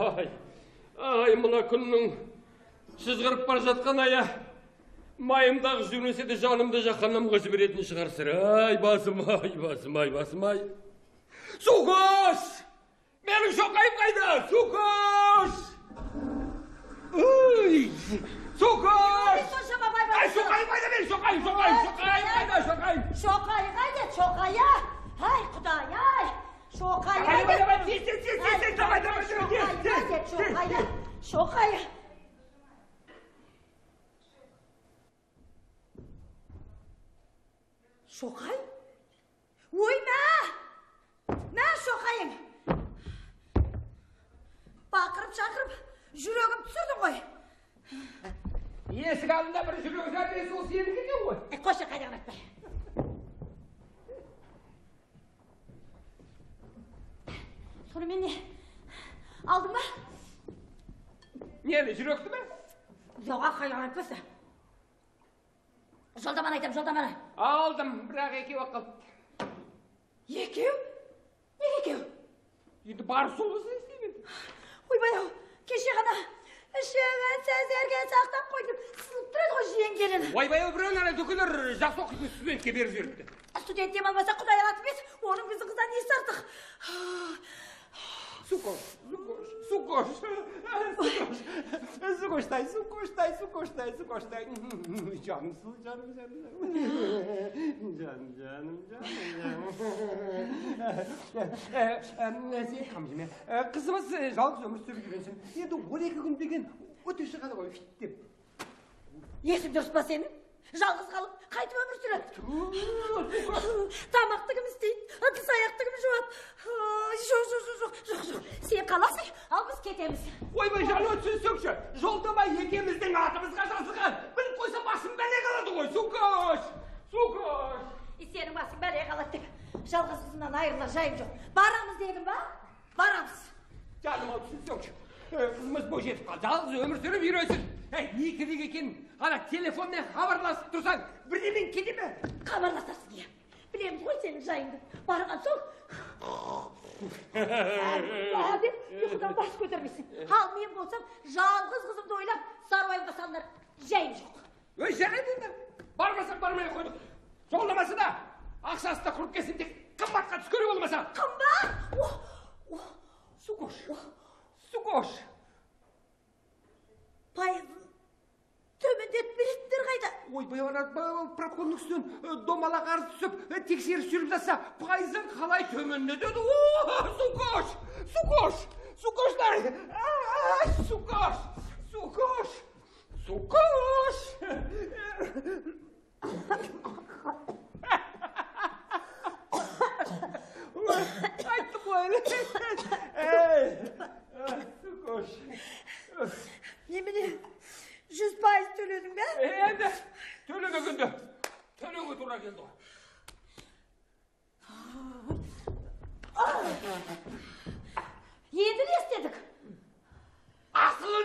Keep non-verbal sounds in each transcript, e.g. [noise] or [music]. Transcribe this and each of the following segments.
ай ай мына күннің шыжғырып бара жатқан ая майымдағы жүрмесе де жанымды жаққаннан қосып беретін шығар сірә ай басым ай басым ай басым ай сукош менің шоқайым қайда сукош ой сукош ай шоқайым қайда менің шоқайым шоқайым шоқайым қайда шоқайым шоқайы қайда шоқайы ай құдай ай шоқайы давай давай давай қайда тез тез тез тез тез давай давай давай тез тез шоқайы шоқайы шоқай ой мә мә шоқайың бақырып шақырып жүрегім түсірдің ғой есік алдында бір жүрек зәрдесі ол сенікі екен ғой қойшы қайдаған айтпай сонымен не алдың ба нені жүректі ме жоға қайдаған айтпаса жолдаманы айтамын жолдаманы алдым бірақ екеу ақ қалды екеу? Неге екеу? Енді бар сол болса не істеймін? Ойбай ау кеше ғана ішімін сіздерге сақтап қойдым. Сынып тұрады ғой жеңгелін ойбай ау біреу ана дүкелер жас оқитын студентке беріп жіберіпті. Студент демалмаса құдай алады емес оның біздің қыздан несі артық сукош сукош сукош сукоштай сукоштай сукоштай сукоштай жанымсың жаным жаным жаным жаным жаным сен қамшымен қызымыз жалғыз өмір сүріп жүргенсің енді он екі күн деген өте шығады ғой деп есің дұрыс па сенің жалғыз қалып қайтіп өмір сүреді тамақты кім істейді ыдыс аяқты кім жуады жоқ жоқ жоқ жоқ жоқ жоқ. Сен қаласың ал біз кетеміз. Ойбай жаным түсінсеңші жолдама екеуміздің атымызға жазылған біліп қойса басым бәле қалады ғой сукош и сенің басың бәле қалады деп. Жалғыз қызымнан айырылар жайым жоқ. Барамыз дедім ба? Барамыз. Жаным ау түсінсеңші қызымыз бойжетіп қалды жалғыз өмір сүріп үйренсін. Әй не керек екен? Ана телефонмен хабарласып тұрсаң бірдемен кете ме хабарласарсың иә білеміз ғой сенің жайыңды барған соң «Ә, деп ұйқыдан бас көтермейсің ал мен болсам жалғыз қызымды ойлап сарыбайымға салынар жайым жоқ өй жарайды енді бармасақ бармай ақ қойдық жолдамасы да ақшасы да құрып келсін тек қымбатқа түскені болмаса қымбат О, о, сукош сукош пайызын төмендетіп беретіндер қайда? Ойбай ана проходның үстінен э, домалақ арыз түсіп э, тексеріс жүріп жатса пайызын қалай төмендетеді сукош сукош сукоштай Ай, сукош сукош сукош айттым ғой. Ей сукош немене? Жүз пайыз төледің бе енді төлемегенде төлеуге тура келді ғой. Енді не істедік? Алло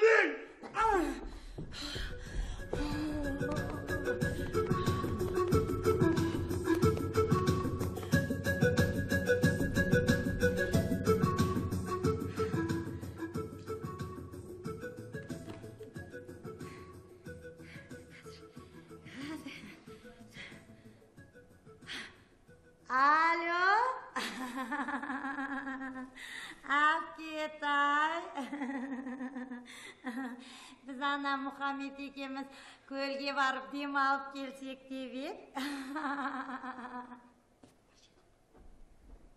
ана мұхаммед екеуміз көлге барып демалып келсек деп ек [laughs]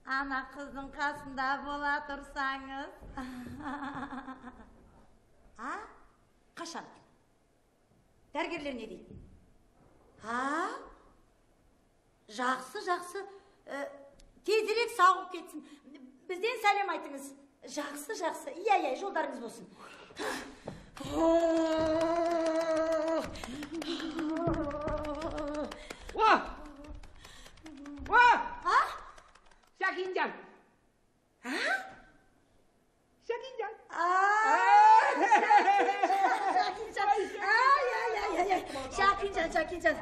ана қыздың қасында бола тұрсаңыз. [laughs] А? Қашан? Дәрігерлер не дейді? А? Жақсы жақсы. Ә, тезірек сауығып кетсін. Бізден сәлем айтыңыз. Жақсы жақсы. Иә иә жолдарыңыз болсын. 어. 와! 와! 어? 샤긴장! 아? 샤긴장! 아! 샤긴장! 아, 샤긴장, 샤긴장.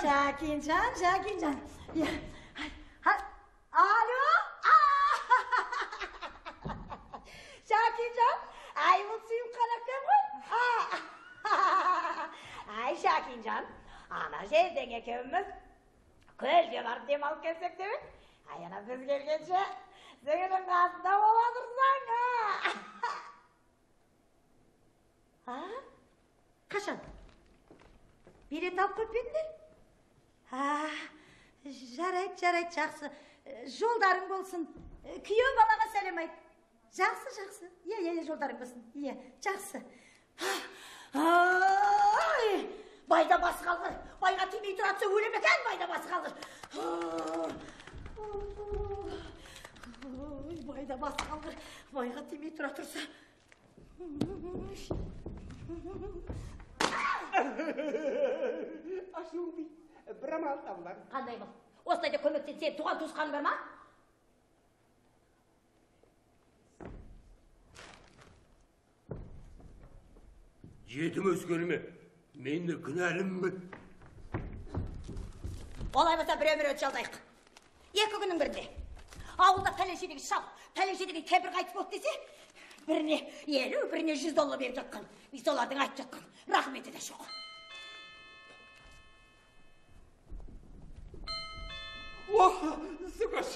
샤긴장, 샤긴장. 야. 아, 아! 샤긴장? Ай, бұл сүйімхан әкем ғой әй шәкинжан ана жездең екеуміз көлге барып демалып келсек деп едік ай ана біз келгенше сіңің қасында бол отырсаң қашан билет алып қойып па жарай жарай жарайды жақсы жолдарың болсын Күйе балаға сәлем жақсы жақсы. Иә иә иә жолдарың болсын. Иә жақсы. Ай байда басы қалғыр байға тимей тұра тұрса өле ме екен байда басы қалғыр ой байда басы қалғыр байға тимей тұра тұрса. Ашуың би бір амал табылар. Қандай бұл? Осылайда көмектен сен туған туысқаның бар ма? Жетім өскеніме мен де кінәлімін олай болса бір өмір өте алайық екі күннің бірінде ауылда пәленшедегі шал пәленшедегі кемпір қайтыс болды десе біріне елу біріне жүз доллар беріп жатқан и солардың айтып жатқан рахметі де жоқ Ох, Сүкіш,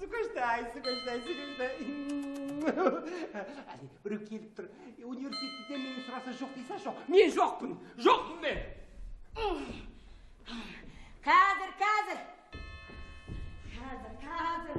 Сүкіштай, Сүкіштай, Сүкіштай. Әне, біреу келіп тұр. Университетте мені сұраса жоқ дейсің жоқ. Мен жоқпын, жоқпын мен. қазір қазір қазір қазір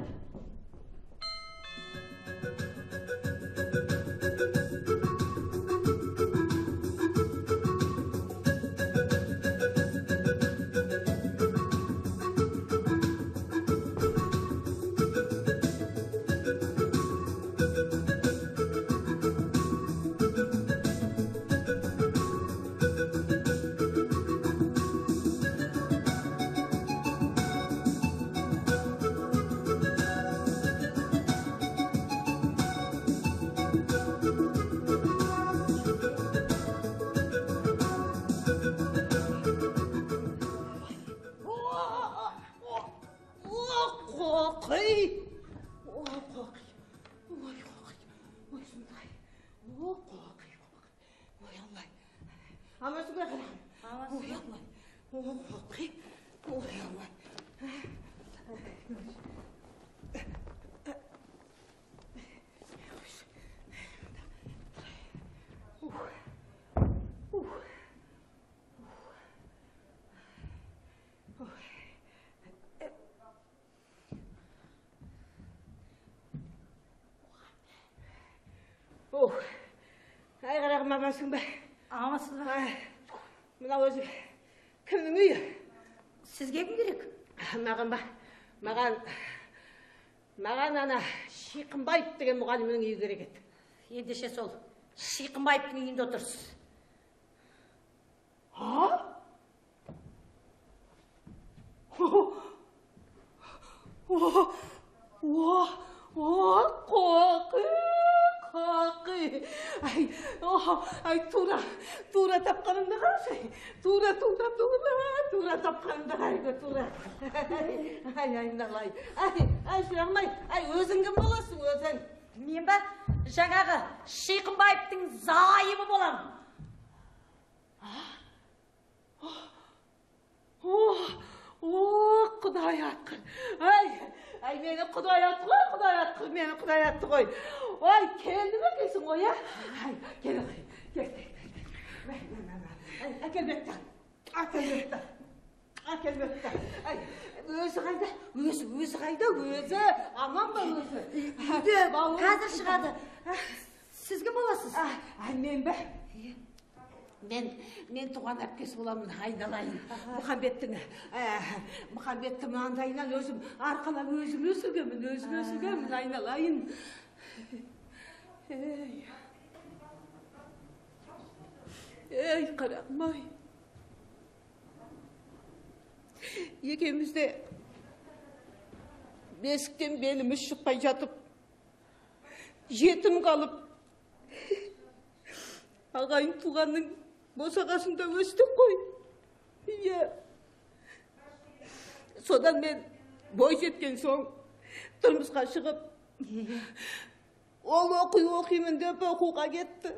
амансың ба? Амансыз ба? Мынау өзі кімнің үйі? Сізге кім керек? Маған ба? Маған маған ана Шиқымбаев деген мұғалімнің үйі керек еді. Ендеше сол Шиқымбаевтың үйінде отырсыз. А? О, о, о, қоқи, қоқи. Ай, о, ай, тура, тура тапқанымды қарашы. ай. Тура, тура, тура, тура тапқанымды қарайды, тура. Ай, ай, мыналай. Ай, ай, шырағым ай, өзің кім боласың, өзің? Мен ба, жаңағы Шиқымбаевтың зайыбы боламын. О, құдай атқыр. Ай, ай, мені құдай атты ғой, құдай ғой, мені құдай атты ғой. Ой, келді ме екенсің ғой, а? Ай, кел, кел, кел, кел. Ай, ай, өзі қайда? Өзі, өзі қайда? Өзі, аман ба өзі? Үйде, қазір шығады. Сіз кім боласыз? Ай, мен бе? Мен мен туған әпкесі боламын айналайын. Мұхамбеттің ә, мұхамбеттің маңдайынан өзім арқалап өзім өсіргенмін өзім өсіргенмін айналайын. Ей ей қарағым ай екеуміз де бесіктен беліміз шықпай жатып жетім қалып ағайын туғанның босағасында өстік қой иә содан мен бой жеткен соң тұрмысқа шығып ол оқи оқимын деп оқуға кетті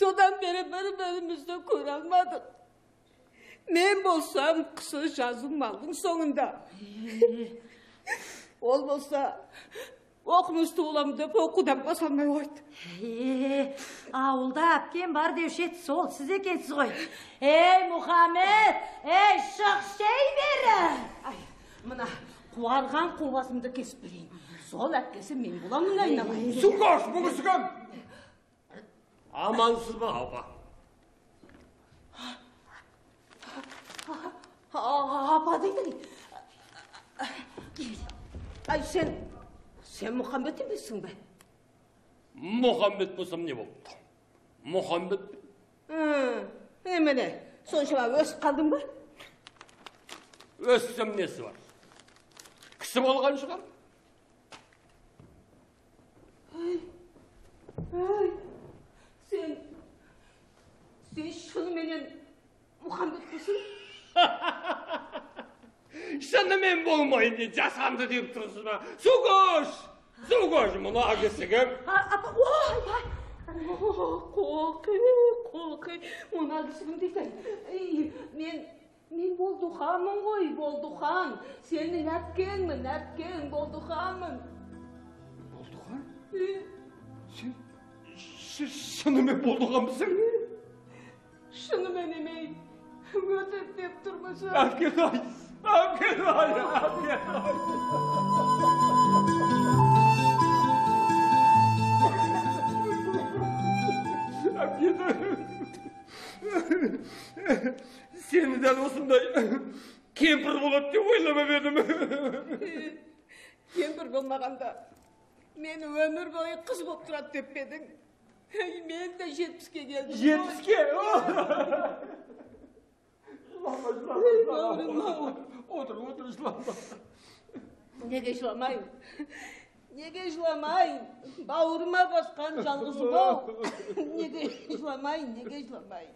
содан бері бір бірімізді көре алмадық мен болсам қысы жазым малдың соңында ол болса оқымысты болам деп оқудан баса алмай қойды Е, ауылда әпкем бар деуші еді сол сіз екенсіз ғой ей мұхаммед ей шық шей бері Ай, мына қуарған қолбасымды кесіп берейін сол әпкесі мен боламын айналайын Сукош, бүгісігім! Амансыз ба, апа? апа дейді ай сен сен мұхаммед емессің бе Мұхаммед болсам не болыпты? Мұхаммед немене соншама өсіп қалдың ба өссем несі бар? Кісі болған шығар? сен сен шыныменен мұхаммедпісің Шынымен жасанды деп тұрсыз ба? Сукош! Сукош, мына кісігім. А- апа ой ой қолқи қолқи мына кісінің дейсің Ей, мен мен болдуханмын ғой болдухан сенің әпкеңмін әпкең болдуханмын Болдыған? Е, Сен шынымен болдығанбысың? шынымен емей өтірік деп тұрмысың Әпкетай! Әпкетай! Әпкетай! Әпкетай! Сені дәл осындай кемпір болады деп ойламап едім. кемпір болмағанда мен өмір бойы қыз болып тұрады деп пе едің мен де жетпіске келдім. Жетпіске! бауырым-ау. Отыр, отыр, жылама. неге жыламайын неге жыламайын бауырыма басқан жалғызым ау [laughs] неге жыламайын неге жыламайын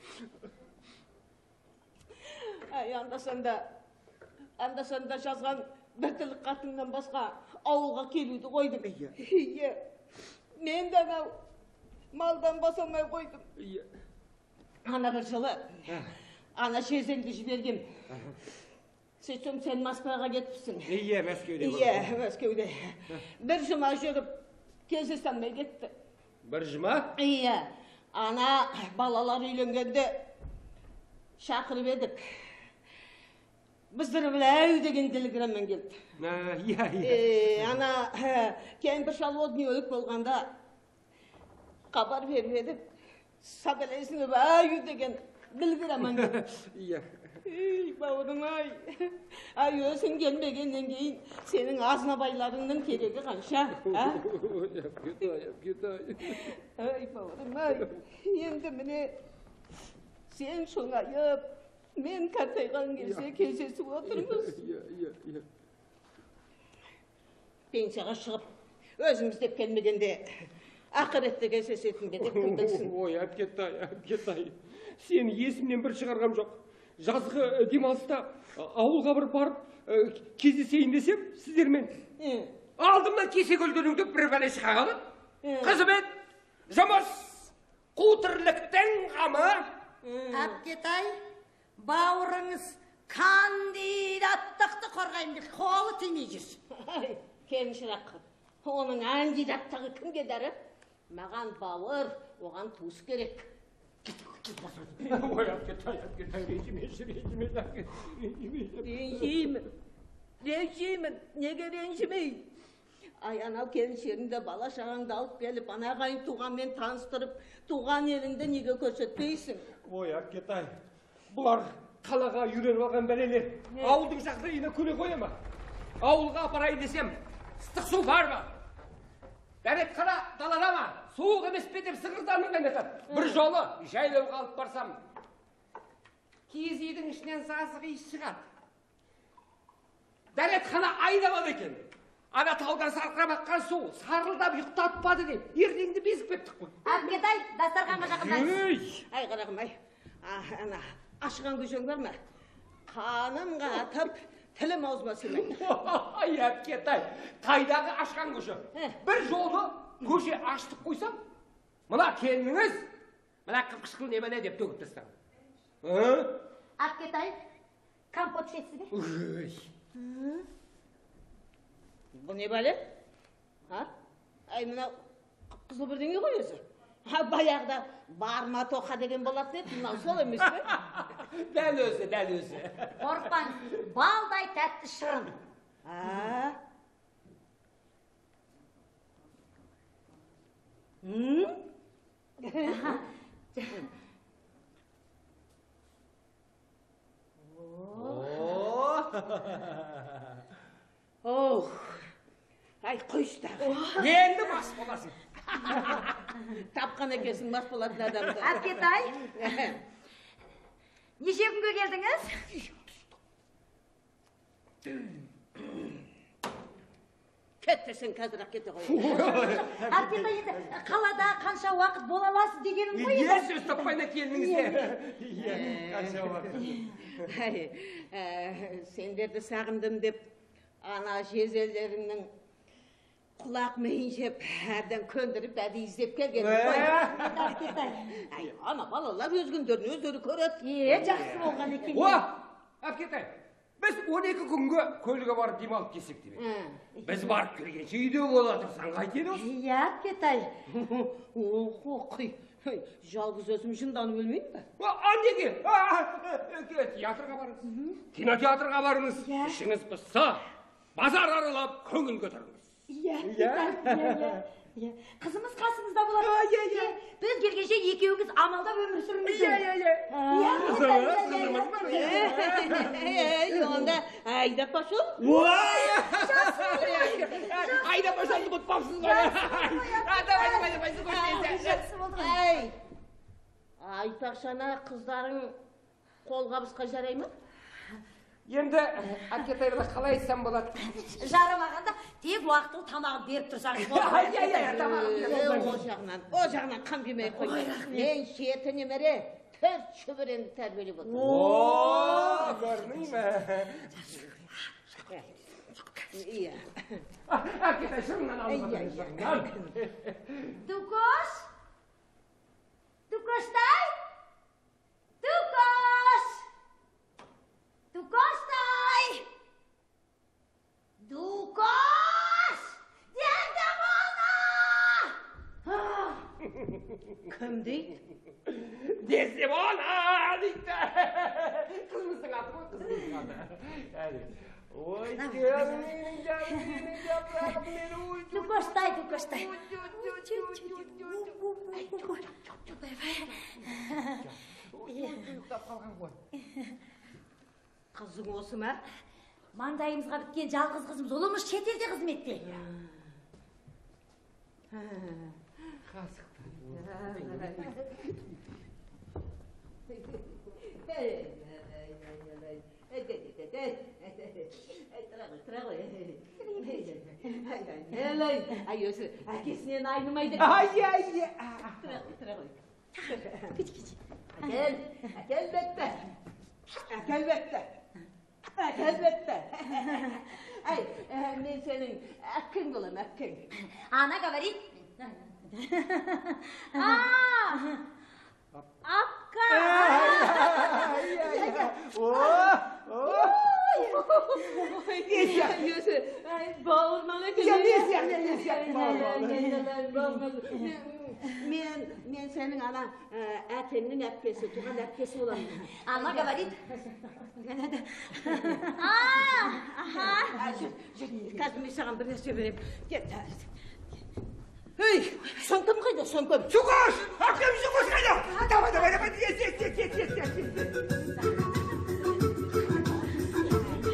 ай анда санда анда санда жазған бір тілік қатыннан басқа ауылға келуді қойдым иә мен де анау малдан баса алмай қойдым. Ана бір жылы ана шезеңді жібергем. Сөйтсем сен москваға кетіпсің Иә, Мәскеуде. иә мәскеуде бір жұма жүріп кездесе алмай кетті Бір жұма? иә ана балалар үйленгенде шақырып едік поздравляю деген телеграммен келді Иә, Е, ана кемпір шал дүниелік болғанда хабар беріп едік соболезноваю деген телеграммен келді Иә. Ей бауырым ай өзің келмегеннен кейін сенің азынабайларыңның керегі қанша ай бауырым ай енді міне сен шоңайып мен қартайған кезде кездесіп отырмыз пенсияға шығып өзіміз деп келмегенде ақыретте кездесетін бе деп кім білсін Ой, әпкетай, әпкетай. Сені есімнен бір шығарғам жоқ. Жазғы э, демалыста э, ауылға бір барып э, кездесейін десем, сіздермен. Алдымнан кесе көлгеніңді бір бәле шыға қалды. Е. Қызмет, жұмыс, қу тірліктің қамы. әпкетай бауырыңыз кандидаттықты қорғаймын деп қолы тимей жүр. Келіншірақ оның андидаттығы кімге дәрі? Маған бауыр оған туыс керек. Ренжимін ренжимін неге ренжімейін ай анау келіншегіңді бала шағаңды алып келіп ана ағайын туғанмен таныстырып туған еліңді неге көрсетпейсің Ой, әпкетай, бұлар қалаға үйреніп алған бәлелер. Ауылдың жағдайына көне қоя ма? Ауылға апарайын десем, ыстық су бар ма? Дәретхана далада ма? Суық емес пе деп сығырданып айтады. Бір жолы жайлауға алып барсам, киіз үйдің ішінен сасық иіс шығады. Дәретхана айдамады екен. Ана таудан сарқырап аққан су сарылдап ұйықтатпады деп ертеңді безіп кеттік қой. әпкетай дастарханға жақындайсыз ай қарағым ай ана ашыған көжең бар ма қаным қатып тілім аузыма сыймайды Ай, әпкетай, қайдағы ашқан көше? Е. Бір жолы көше аштық қойсам, мына келініңіз, мына қып-қышқыл немене деп төгіп тастаған. Ә? алып кетайын компот ішесіз бе? Бұл не бәле? А? Әй мынау қызыл бірдеңе ғой өзі. А баяғыда барма тоқа деген болатын еді. Мынау сол емес пе? [laughs] Дәл өзі дәл өзі. Қорықпаңыз. Балдай тәтті шырын. А М? оу ай қойшы енді мас боласың тапқан екенсің мас болатын адамды алып кетайын неше күнге келдіңіз кет десең қазір ақ кете ғой кетайын енді қалада қанша уақыт бола аласыз дегенім ғой енді. Сөз таппай келдіңіздер иә қанша уақыт? Ә, сендерді сағындым деп ана жезелеріңнің құлақ миын жеп әбден көндіріп әдейі іздеп келген ғой. Ана балалар өз күндерін өздері көреді. Е жақсы болған екен о әпкетай біз он екі күнге көлге барып демалып келсек деп едік. Біз барып келгенше үйде бола тұрсаң қайтеді иә алып кетайын оқи жалғыз өзім жынданып өлмеймін ба а неге театрға барыңыз кинотеатрға барыңыз ішіңіз пысса базар аралап көңіл көтеріңіз иә иә иә қызымыз қасыңызда болады иә, иә. біз келгенше екеуіңіз амалдап өмір сүріңіздер иә иә иә қызымыз бар ей онда айдап пошел айда пожалуйста ұмытпапсыз ғой. Әй айтпақшана қыздарың қолғабысқа жарай ма? Енді әкетайға қалай айтсам болады? Жарамағанда тек уақытылы тамағын беріп тұрсаңыз [laughs] болады ол жағынан ол жағынан қам жемей ақ қой мен жеті немере төрт шөберені тәрбиелеп отырмын. О көрмей ме иә әкетай шырыңнан алып Ай, ай, кім дейді Дездемона дейді қызымыздың аты ғой қызымыздың аты ой жаным менің жаным менің жапырағым менің ой Дукоштай. ұйықтап қалған ғой қызың осы ма Маңдайымызға біткен жалғыз қызымыз ұлымыз шетелде қызметте. өзі әкесінен айнымайды ай ай әкел әкел бетті әкел бетті әкел бетті ай ә, мен сенің әпкең боламын әпкең Она говорит... А! Апка! өзі бауырмал екен Я не сияқты, не сияқты бауырмал. мен мен сенің ана ә, әкеңнің әпкесі туған әпкесі боламын Она говорит... А! Аха! А, жүр, жүр, қазір мен саған бір нәрсе беремін кет ей сөмкем қайда сөмкем Сукаш! Әкем Сукаш қайда? Давай, давай, давай.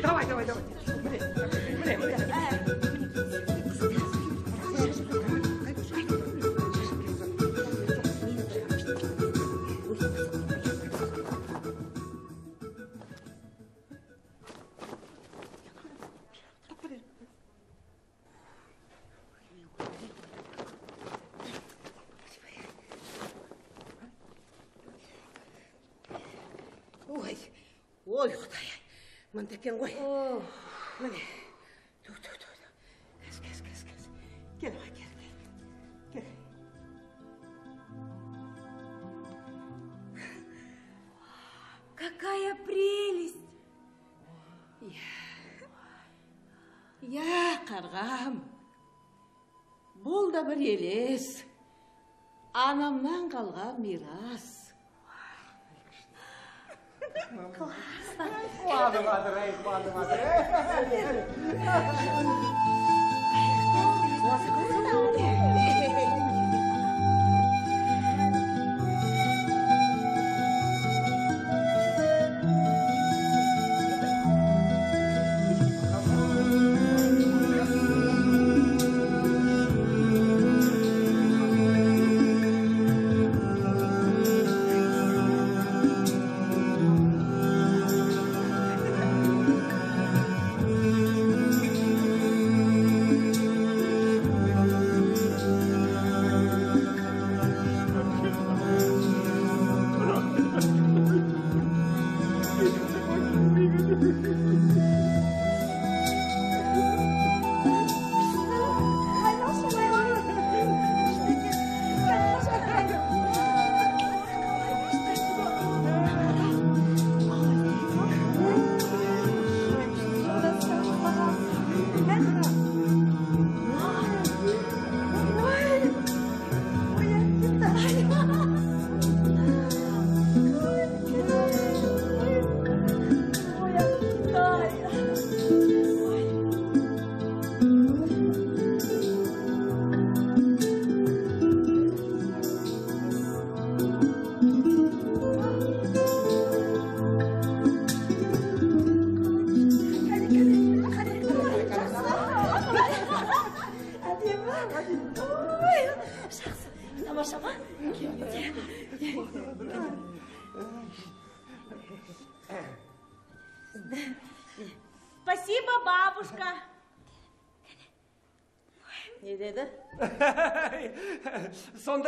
Давай, давай, давай. Екен ғой міне ту ту ту кел кел кел кел Как Какая прелесть! иә қарғам бұл да бір елес анамнан қалған мирас Қуады батыр, ей, қуады батыр, ей. тамаша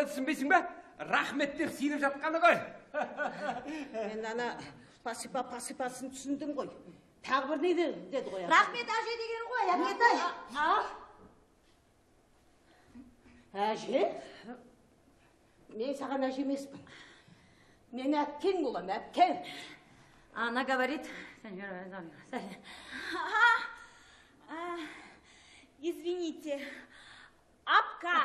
сонда түсінбейсің бе? Рахмет деп сыйлап жатқаны ғой. [laughs] Мен ана пасипа пасипасын түсіндім ғой. Тағы бір не деді деді ғой рахмет әже деген ғой әметай әже? Мен саған әже емеспін. Мен әпкең боламын әпкең. Она говорит, извините, апка.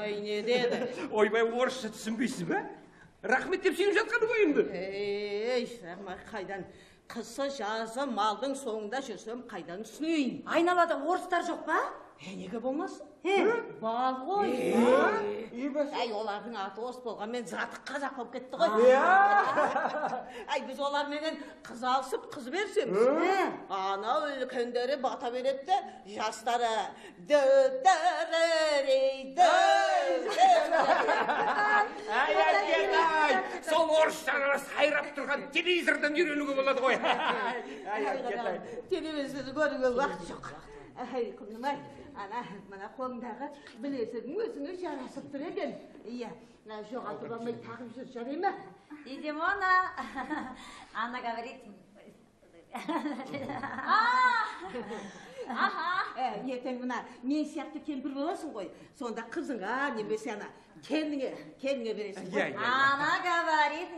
ай [laughs] не деді ойбай орысша түсінбейсің бе рахмет деп сыйлап жатқаны ғой енді. Ей ама қайдан қысы жазы малдың соңында жүрсем қайдан түсінейін? Айналада орыстар жоқ па? е неге болмасын? Бар ғой әй олардың аты орыс болғанмен заты қазақ болып кетті ғой. Әй [laughs] біз оларменен қыз алысып қыз берсеміз. Анау үлкендері бата береді де жастары әй [laughs] әкең ай сол орысшаны сайрап тұрған телевизордан үйренуге болады ғой. [laughs] Телевизорды көруге уақыт жоқ. Әй құлыным ай ана мына қолыңдағы білезігің өзіңе жарасып тұр екен. Иә жоғалтып алмай тағып жүр жарай ма? Идем она. [laughs] Говорит... [laughs] Ә, ертең мына мен сияқты кемпір боласың ғой. Сонда қызыңа немесе ана келініңе келініңе бересің ғой. Она говорит...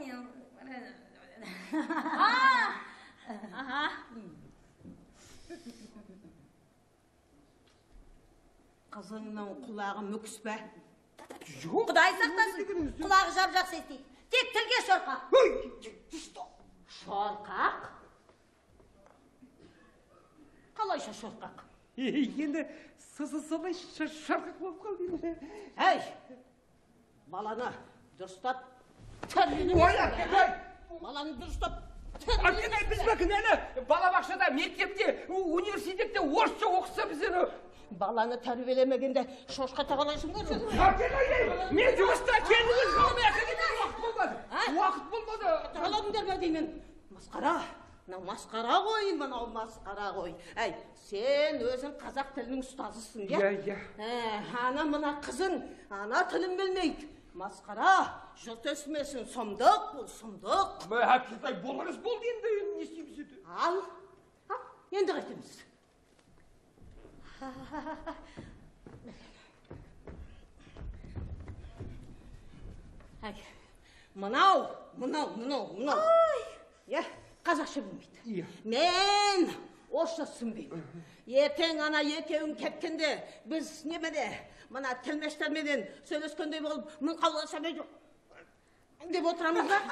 [laughs] Ага. Қызыңның құлағы мүкіс пе Құдай сақтасын. Құлағы жап жақсы естиді. Тек тілге шорқақ. шорқақ? Қалайша шорқақ? Енді солай шарқақ болып қалды әй! Баланы дұрыстап баланы дұрыстап біз бе кінәлі балабақшада мектепте университетте орысша оқыса біз баланы тәрбиелемегенде шошқа тағалайсың ғой сен. Әкең ай мен жұмыста келдіңіз ғылым уақыт болмады. Уақыт болмады. Тағаладыңдар ма деймін? Масқара. Мынау масқара ғой мынау масқара ғой. Әй сен өзің қазақ тілінің ұстазысың иә? Иә, иә. Ә, ана мына қызың ана тілін білмейді. Масқара жұрт өсмесін. Сұмдық бұл сұмдық. Әкең ай болғаныңыз болды енді не істейміз енді ал ал, енді қайтеміз. [laughs] әй мынау мынау мынау мынау. Иә қазақша білмейді. Иә. мен орысша түсінбеймін. Ертең ана екеуің кеткенде біз немене? Мына тілмештерменен сөйлескендей болып мыңқауласа деп отырамыз ба? А?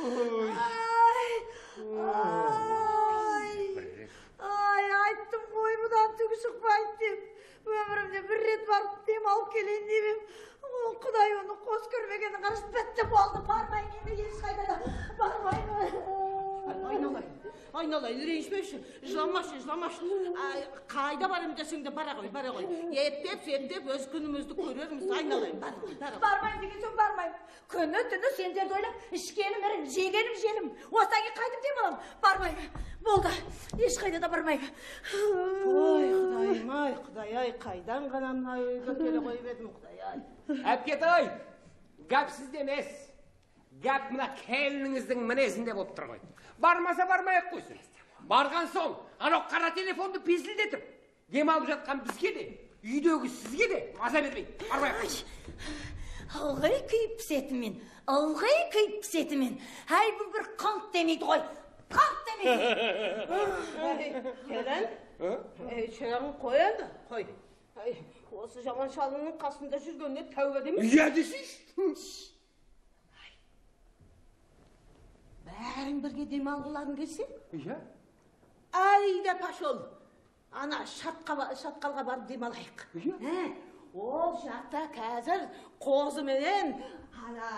Сукаш! Сукаш! ай айттым ғой бұдан түгі шықпайды деп өмірімде бір рет барып демалып келейін деп едім О, құдай оны қос көрмегені қарсы бітті болды бармаймын енді ешқайда да? Бармаймын айналайын айналайын ренжімеші жыламашы жыламашы Ай, қайда барамын десең де бара ғой бара ғой ептеп септеп өз күнімізді көрерміз айналайын бара ғой бара ғой бармаймын деген соң бармаймын күні түні сендерді ойлап ішкенім ірің жегенім желім осыдан кейін қайтып демаламын бармаймын болды ешқайда да бармаймын ой құдайым ай құдай ай қайдан ғана мына үйге келе қойып едім құдай ай әпкетай гәп сізде емес гәп мына келініңіздің мінезінде болып тұр ғой бармаса бармай ақ қойсын. Барған соң анау қара телефонды пезілдетіп демалып жатқан бізге де үйдегі сізге де маза бермейді бармай ақ [sighs] ылғи күйіп пісетінмен ылғи күйіп пісетінмен әй бұл бір қыңқ демейді ғой қыңқ демейді. Келін. Ей шырағын қой енді қой. Осы жаман шалыңның қасында жүргеніне тәуба демейсің иә десейші. Бәрің бірге демалғыларың келсе иә айда пошел ана шатқа, шатқалға барып демалайық Иә. Ол жақта қазір қозы менен ана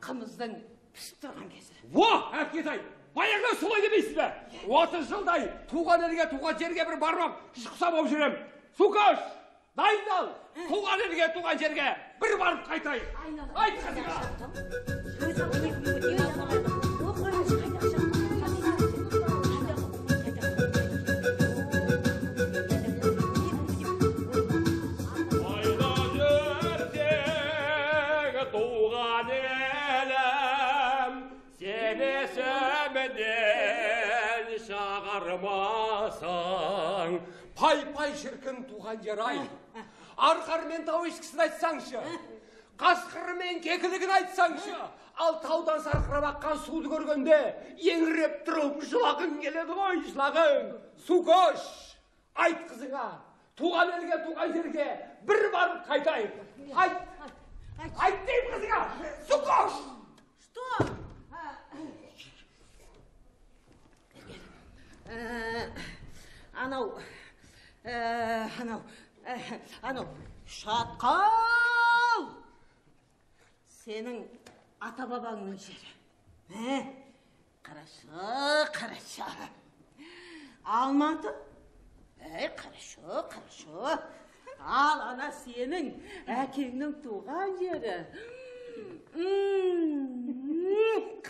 қымыздың пісіп тұрған кезі во әпкетай баяғыдан солай демейсіз бе отыз жылдай туған елге туған жерге бір бармап шықса болып жүремін сукаш дайындал туған елге туған жерге бір барып қайтайын айт пай пай шіркін туған жер ай. Арқар мен тау ешкісін айтсаңшы. Қасқыр мен кекілігін айтсаңшы. Ал таудан сарқырап аққан суды көргенде еңіреп тұрып жылағың келеді ғой жылағың. Сукош айт қызыңа. Туған елге туған жерге бір барып қайтайық. Айт. Айт деймін қызыңа. Сукош что? Ә, анау ә, анау ә, анау шатқал сенің ата бабаңның жері ә, қарашы қарашы алматы? Әй қарашы қарашы ал ана сенің әкеңнің туған жері.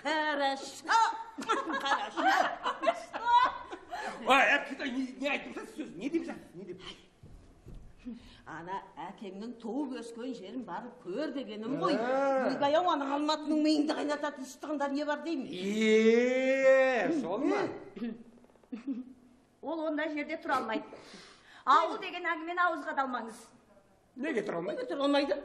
Қарашы қарашы [laughs] әпкетай не, не айтып жатсыз сөз не деп жатсыз не деп ана әкеңнің туып өскен жерін барып көр дегенім ғой. Ойбай ау ана алматының миыңды қайнататын ыстығында не бар деймін? Е сол ма? Ол ондай жерде тұра алмайды. Ауыл деген әңгімені ауызға да алмаңыз. Неге тұра алмайды? Неге тұра алмайды?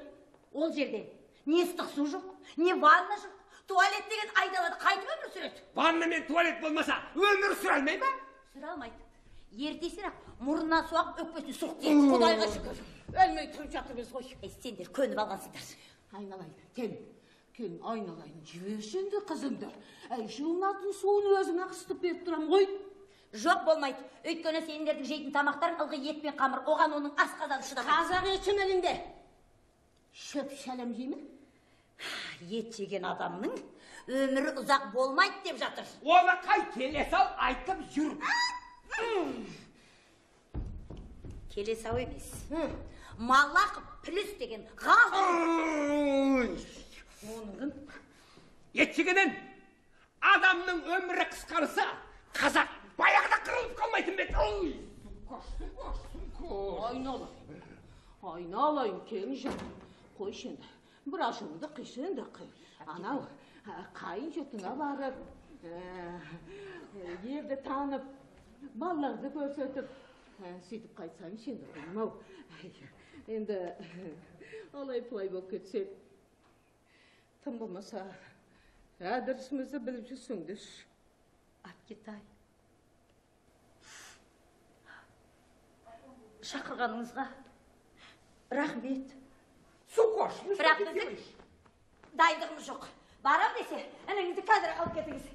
Ол жерде не ыстық су жоқ не ванна жоқ туалет деген айдалада қайтып өмір сүреді. Ванна мен туалет болмаса өмір сүре алмай ма? Алмайды ертесін ақ ағып өкпесіне суық тиеді құдайға шүкір. Өлмей тұрып жатырмыз ғой. Ей, сендер көніп алғансыңдар айналайын келін келін айналайын. Жіберші енді қызыңды әй жуынатын суын өзің ақ ысытып беріп тұрамын ғой. Жоқ болмайды. Өйткені сендердің жейтін тамақтарың ылғи ет пен қамыр. Оған оның асқазаны шыдамайды. Қазақ етшімелінде шөп шәлем жей ме ет жеген адамның өмірі ұзақ болмайды деп жатыр. Оны қай келе сал айтып жүр. Келесау емес. Малақ плюс деген ғалым оның ет жегеннен адамның өмірі қысқарса қазақ баяғыда қырылып қалмайтын ба еді? Ой! айналайын. Айналайын келіншек қойшы енді. Бір ашуыңды қишы енді қи. анау қайын жұртыңа барып ә, елді танып балаларды көрсетіп сөйтіп қайтсаңшы енді ау енді алай пұлай болып кетсе тым болмаса адресімізді біліп жүрсеңдерші апкетай шақырғаныңызға рахмет Сукош, бірақ біздің дайындығымыз жоқ барам десе ініңізді қазір алып кетіңіз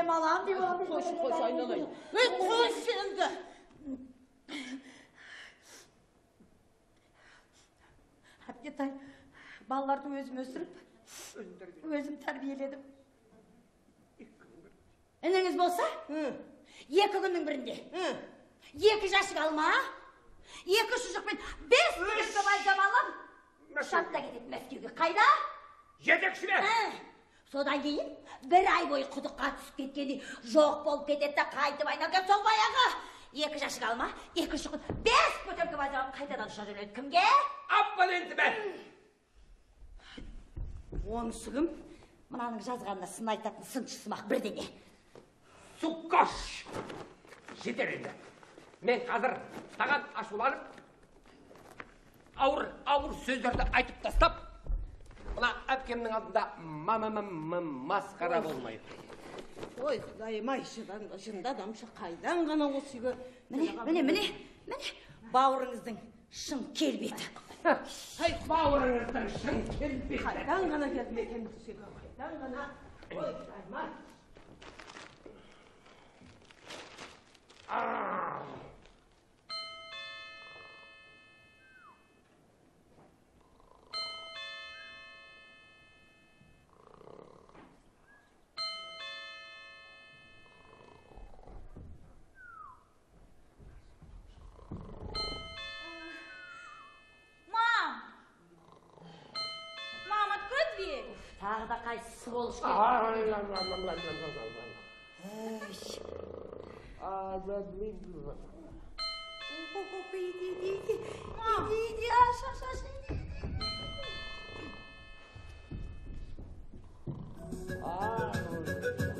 қош бітірген қош дәнеңізде айналайын жоқ. ей қош енді әпкетай балаларды өзім өсіріп өзім тәрбиеледім ініңіз болса екі күннің бірінде екі жәшік алма екі шұжық пен бес түлкі бальзам шатта кетеді мәскеуге қайда жетекшіме. Содан кейін бір ай бойы құдыққа түсіп кеткенде жоқ болып кетеді да қайтып айналған сол баяғы екі жәшік алма екі шұжық бес бөтелке бальзам қайтадан ұша жөнеледі кімге Абонентіме. онысы кім мынаның жазғанына сын айтатын сыншысымақ бірдеңе Сукош. Жетер енді. Мен қазір саған ашуланып, ауыр, ауыр сөздерді айтып тастап, мына әпкемнің алдында ма масқара болмайды. ой құдайым ай адамша қайдан ғана осы үйге? Міне міне міне міне бауырыңыздың шын келбеті. Ай, бауырыңыздың шын келбеті. қайдан ғана келді екен осы үйге қайдан ғана? Ой құдайым ай тағы да қайсысы сволочь иди иди иди мам иди иди аш аш аш иди пап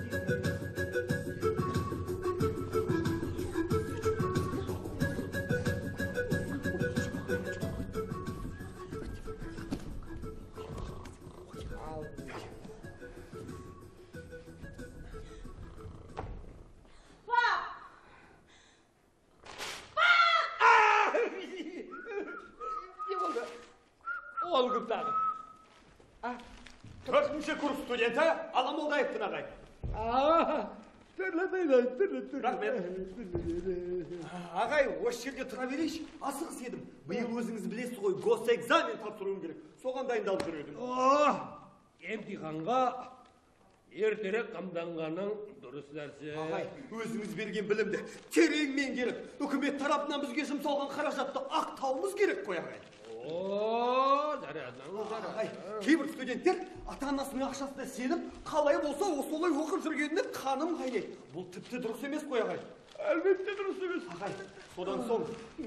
студенті аламолдаевтың ағай рахмет ағай осы жерде тұра берейінші асығыс едім биыл өзіңіз білесіз ғой госэкзамен тапсыруым керек соған дайындалып жүр едім емтиханға ертерек қамданғаның дұрыс нәрсе ағай өзіңіз берген білімді терең меңгеріп үкімет тарапынан бізге жұмсалған қаражатты ақтауымыз керек қой ағай о кейбір студенттер ата анасының ақшасына сеніп қалай болса солай оқып жүргеніне қаным қайнайды. Бұл тіпті дұрыс емес қой ағай. Әлбетте дұрыс емес. Ағай содан соң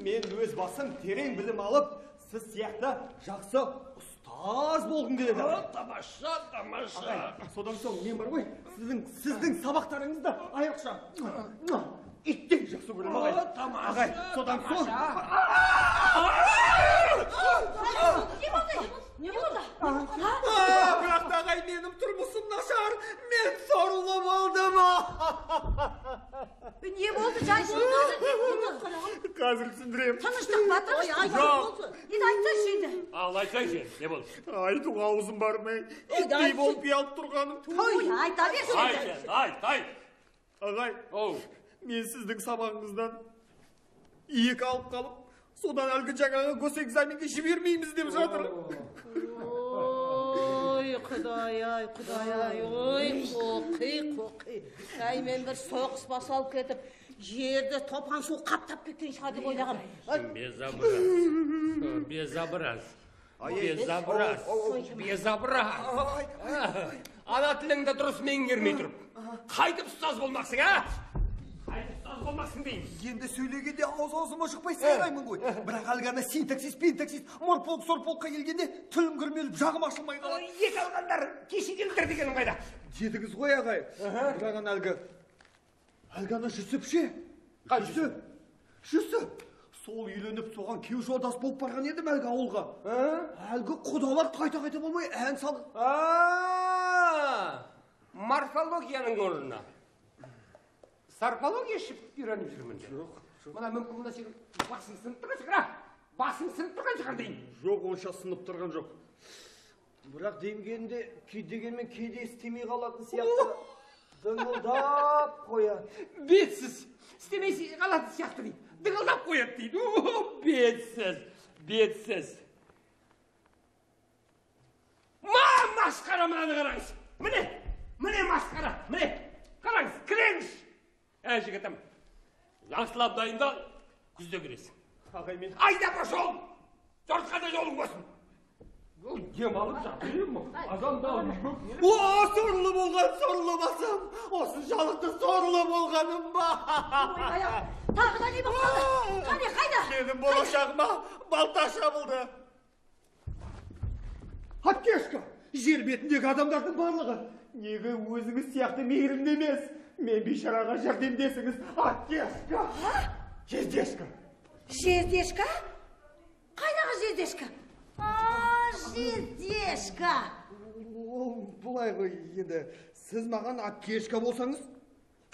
мен өз басым терең білім алып сіз сияқты жақсы ұстаз болғым келеді ағай. тамаша тамаша. Ағай содан соң мен бар ғой сіздің сіздің сабақтарыңызды айрықша иттей жақсы көремін ағай. О, тамаша, ағай содан соң не болды не болды А, бірақ та ағай менің тұрмысым нашар мен сорлы болдым не болды жай қазір түсіндіремін тыныштық жоқ енді айтсайшы енді ал айтсайшы не болды айтуға аузым бармай иттей болып ұялып тұрғаным ой айта берші айт айт айт ағай оу мен сіздің сабағыңыздан екі алып қалып содан әлгі жаңағы госэкзаменге жібермейміз деп жатыр ой құдай ай құдай ай ой қоқи қоқи әй мен бір соғыс басталып кетіп жерде топан су қаптап кеткен шығар деп ойлағам Безобраз. Безобраз. Безобраз. Безобраз. Ана тіліңді дұрыс меңгермей тұрып. Қайтып ұстаз болмақсың, а? Қайтып ұстаз болмақсың деймін. енді сөйлегенде ауыз аузыма шықпай сайраймын ғой бірақ әлгі ана синтаксис пентаксис морфолог сорфологқа келгенде тілім күрмеліп жағым ашылмай қалады Ет алғандар кешеден дегенің қайда? дедіңіз ғой ағай бірақ ана әлгі әлгі ана жүсіп ше жүсіп жүсіп сол үйленіп соған күйеу жолдас болып барған едім әлгі ауылға? Әлгі құдалар қайта қайта болмай ән салып А, морфологияның орнына. Сарфология ішіп үйреніп жүрмін жоқ мына мүмкін мына сенің басың сынып тұрған шығар а? басың сынып тұрған шығар деймін. Жоқ онша сынып тұрған жоқ. Бірақ демгенде кей дегенмен кейде істемей қалатын сияқты. Дыңылдап қояды бетсіз. Істемей қалатын сияқты дейді. Дыңылдап қояды дейді. Бетсіз бетсіз. Ма масқара мынаны қараңыз. Міне міне масқара міне. Қараңыз кіреңіз ә жігітім жақсылап дайындал күзде кіресің. Ағай мен айда пошел жұртқа да жолың болсын ол демалып жатыр ма адамда о сорлы болған сорлы басым осыншалықты сорлы болғаным ба ойбай ау тағы да не болып қалды қане қайда менің болашағыма балта шабылды Хаттешка, жер бетіндегі адамдардың барлығы неге өзіңіз сияқты мейірімді емес мен бейшараға жәрдемдесіңіз Хаттешка, жездешка жердешка қайдағы жердешка а жердешка ол былай ғой енді. Сіз маған Хаттешка болсаңыз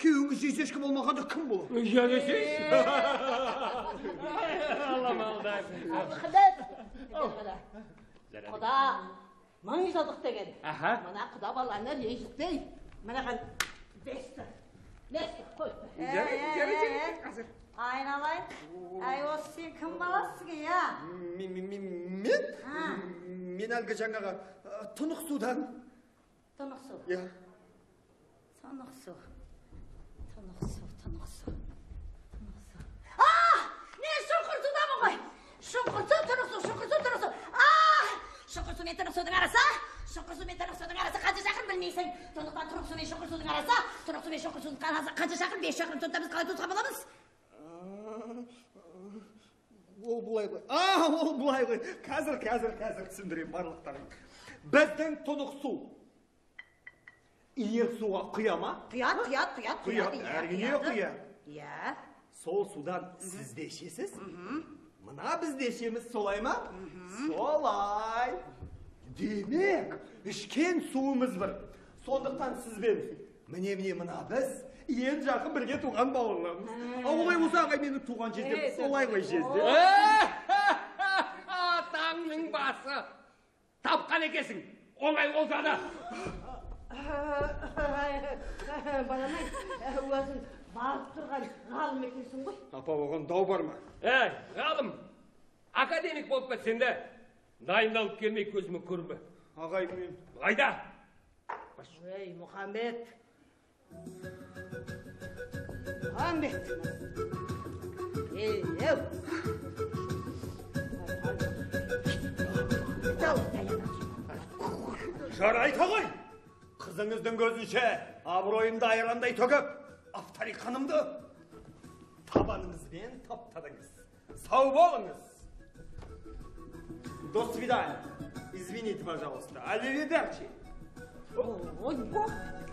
күйеуіңіз жездешка болмағанда кім болады Жаресіз. Аллам алдай. құда. Мың жылдық деген. Аха. мына құда баланы ренжітпей. Мынаған бесті бесті қой айналайын әй осы сен кім баласың иә мен мен- мен мен А. мен әлгі жаңағы тұнық судан тұнық су иә тұнық су тұнық су тұнық су тұнық су а мен шұңқыр судамын ғой шұңқыр су тұнық су шұңқыр су тұнық су а шұңқыр су мен тұнық судың арасы шұңқыр су мен тұнық судың арасы қанша шақырым білмейсің? Сондықтан тұнық су мен шұңқыр судың арасы тұнық су мен шұңқыр судың арасы қанша шақырым бес шақырым сонда біз қалай туысқан боламыз? Ол былай ғой. А ол былай ғой. Қазір қазір қазір түсіндіремін барлықтарың. Біздің тұнық су иір суға құя ма? Құяды құяды құяды Құяды, әрине құяды. иә. Сол судан сіз де ішесіз. Мына біз де ішеміз солай ма? Солай. Демек ішкен суымыз бір сондықтан сізбен міне міне мына біз ең жақын бірге туған бауырлармыз а олай болса ағай менің туған жездем солай ғой жезде Атаңның басы. Тапқан екенсің. Оңай болса да. балам-ай өзің барып тұрған ғалым екенсің ғой апа оған дау бар ма Әй, ғалым. Академик болып кетсең де дайындалып келмей көзіме көрме. ағай мен Қайда? ей мұхаммед мұхаммед ей еу жарайды ғой қызыңыздың көзінше абыройымды айрандай төгіп авторитханымды табаныңызбен таптадыңыз сау болыңыз до свидания извините пожалуйста аливидерчи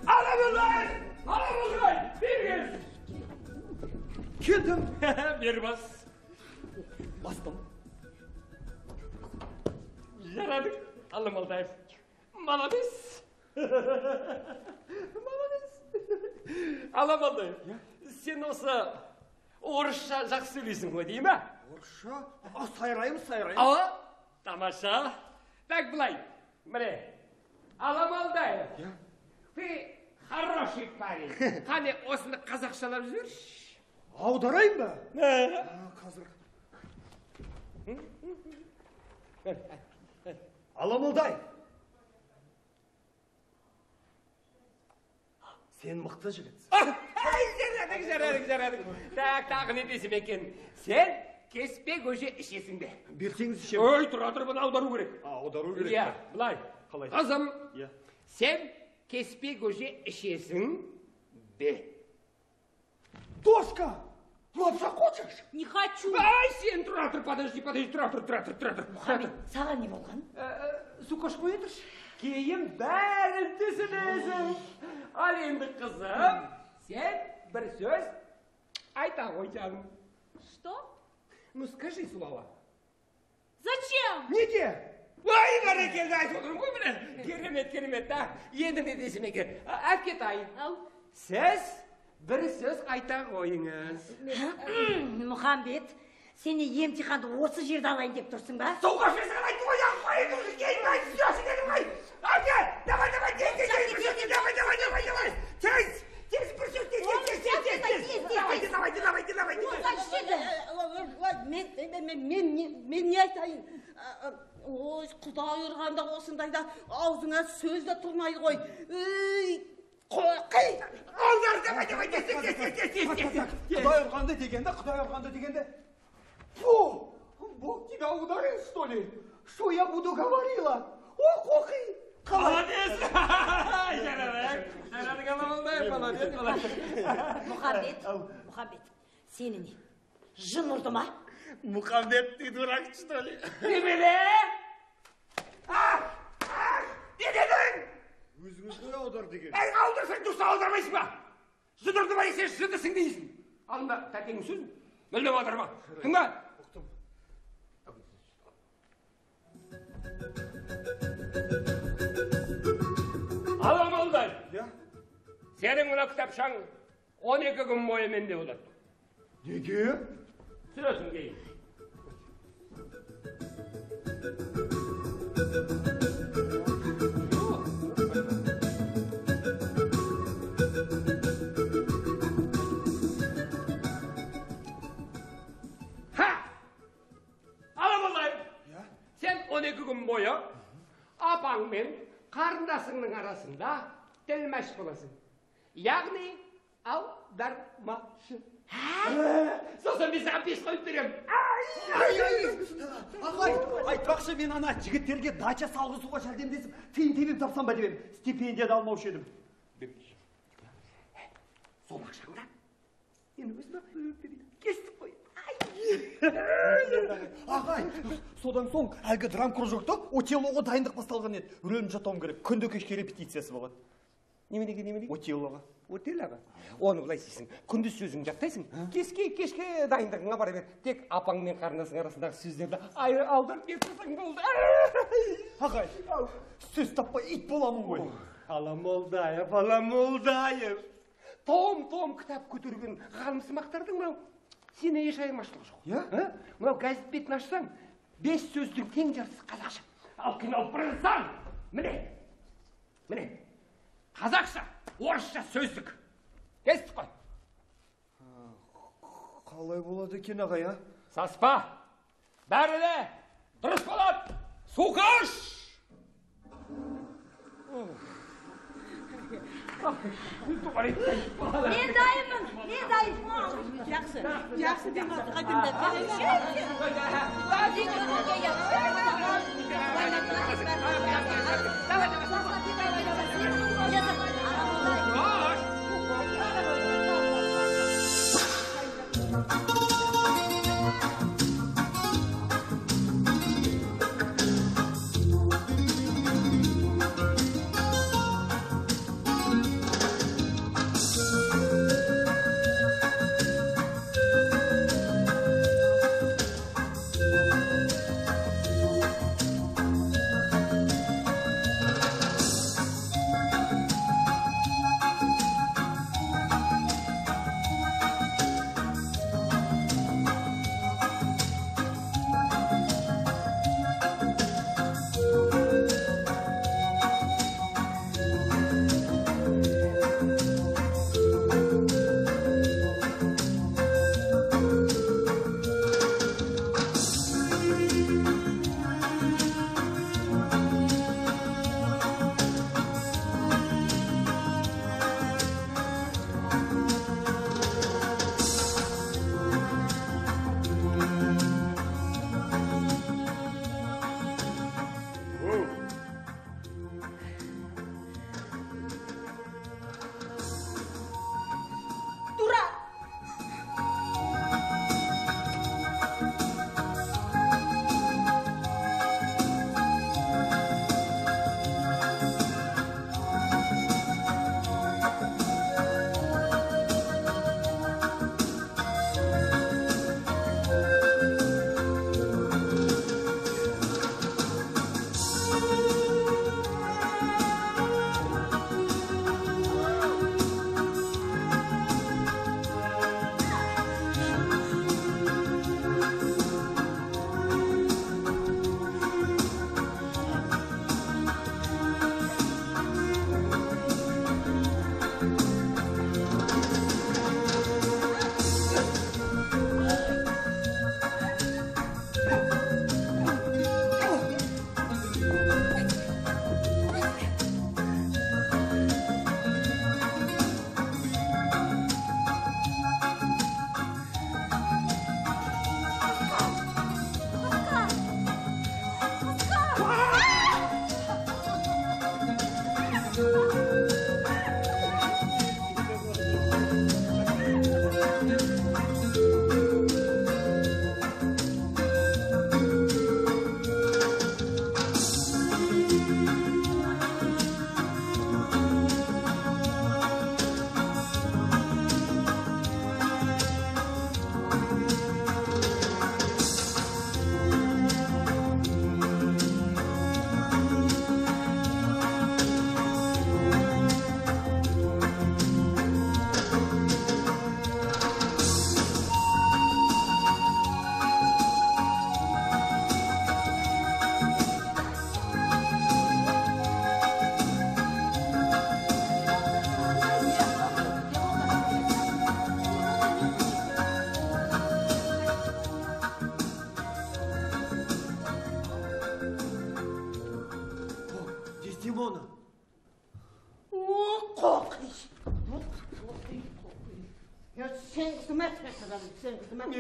Аламызай! Аламызай! Бер келдім Бер бас. бастым Жарадық. Алым. Молодец. [laughs] Молодец. Алам Алтаев. Сен осы орысша жақсы сөйлейсің ғой дей ма? орысша а, сайраймын сайраймын? Тамаша. Так былай. Міне. Алам Алтаев. Ты хороший парень. [laughs] Қане осыны қазақшалап жіберші. аударайын ба [laughs] қазір [laughs] аламылдай сен мықты жігітсің жарадың жарадың жарадың так тағы не десем екен сен кеспе көже ішесің бе берсеңіз ішемін ой тұра тұр бұны аудару керек а аудару керек иә былай Қалай? қызым иә сен кеспе көже ішесің бе дошка ну а хочешь Не хочу. ай сен тұра тұр подожди подожди тұра тұр тұра тұр тұра тұр тұра Мұхаммед, тұр саған не болған? су қашып қоя тұршы кейін бәрін түсінесің ал енді қызым сен бір сөз айта ғой жаным Что? Ну скажи слова Зачем? неге ой бәрекелді айтып отырмын ғой міне керемет керемет та енді не десем екен А, әпкетай Ау. сіз бір сөз айта қойыңыз. Мұхаммед, сені емтиханды осы жерде алайын деп тұрсың ба? суға жезген айтты ғой ақ қой келмей сөзі дедім ғой. Әке давай давай тез тез тез бір сөз давай давай давай давай. Тез тез бір сөз тез тез тез тез тез. Тез давайте давайте давайте давайте. Мен мен мен мен не- мен не айтайын ой құдай ұрғанда осындайда аузыңа сөз де тұрмайды ғой ей тез тез құдай ұрғанды дегенде құдай ұрғанды дегенде фу бог тебя ударил что ли что я буду говорила о қоқи қалай молодец жарадың аманбай молодец молодец Мұхаммед, Мұхаммед, сені не? Жын ұрды ма? мұхаммед ты дурак что ли? Немене? Не дедің! Өзіңіз ғой аудар деген. Әй аударсаң дұрыс аудармайсың ба? Жыдырды ма десе жыдысың дейсің. Алында тәтеңнің сөзін? Мүлдем аударма тыңда ал амалдай иә сенің мына кітапшаң он екі күн бойы менде болады неге? Түсіресің кейін ха аламалай иә сен он екі күн бойы апаң мен қарындасыңның арасында тілмәш боласың яғни аудармашы сосын мен саған бес қойып беремін ағай айтпақшы мен ана жігіттерге дача салғызуға жәрдемдесіп тиын тебен тапсам ба деп едім. Стипендия да алмаушы едім. Сол ақшаңда мен бөліп берейін кестік қой ағай содан соң әлгі драм кружокта отеллоға дайындық басталған еді. Рөлін жатауым керек. Күнде кешке репетициясы болады. Неменеге неменеге? Отеллоға отеллаға оны былай істейсің. Күндіз сөзіңді жаттайсың кешке кешке дайындығыңа бара бер. Тек апаң мен қарындасың арасындағы сөздерді беріп тұрсаң болды. [laughs] Ағай сөз таппай ит боламын ғой. Аламолдаев аламолдаев том том кітап көтерген ғалымсымақтардың мынау сенен еш айырмашылығы жоқ. Иә? А? мынау газет бетін ашсаң бес сөздің тең жартысы қазақша. Ал қиналып бара жатсаң міне міне. қазақша орысша сөздік естіп қой қалай болады екен ағай а саспа бәрі де дұрыс болады суқаш мен дайынмын мен дайынмын жақсы жақсы демалдық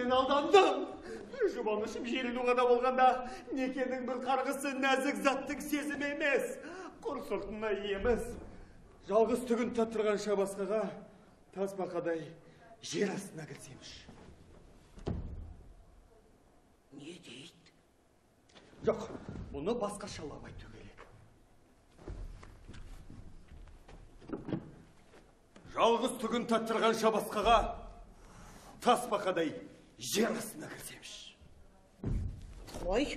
мен алдандым жұбанышым желіну ғана болғанда некенің бір қарғысы нәзік заттың сезімі емес құр сыртына емес жалғыз түгін таттырғанша басқаға тасбақадай жер астына кірсеміш не дейді жоқ бұны басқашалап айту керек жалғыз түгін таттырғанша басқаға тасбақадай жер астына кірсеміш қой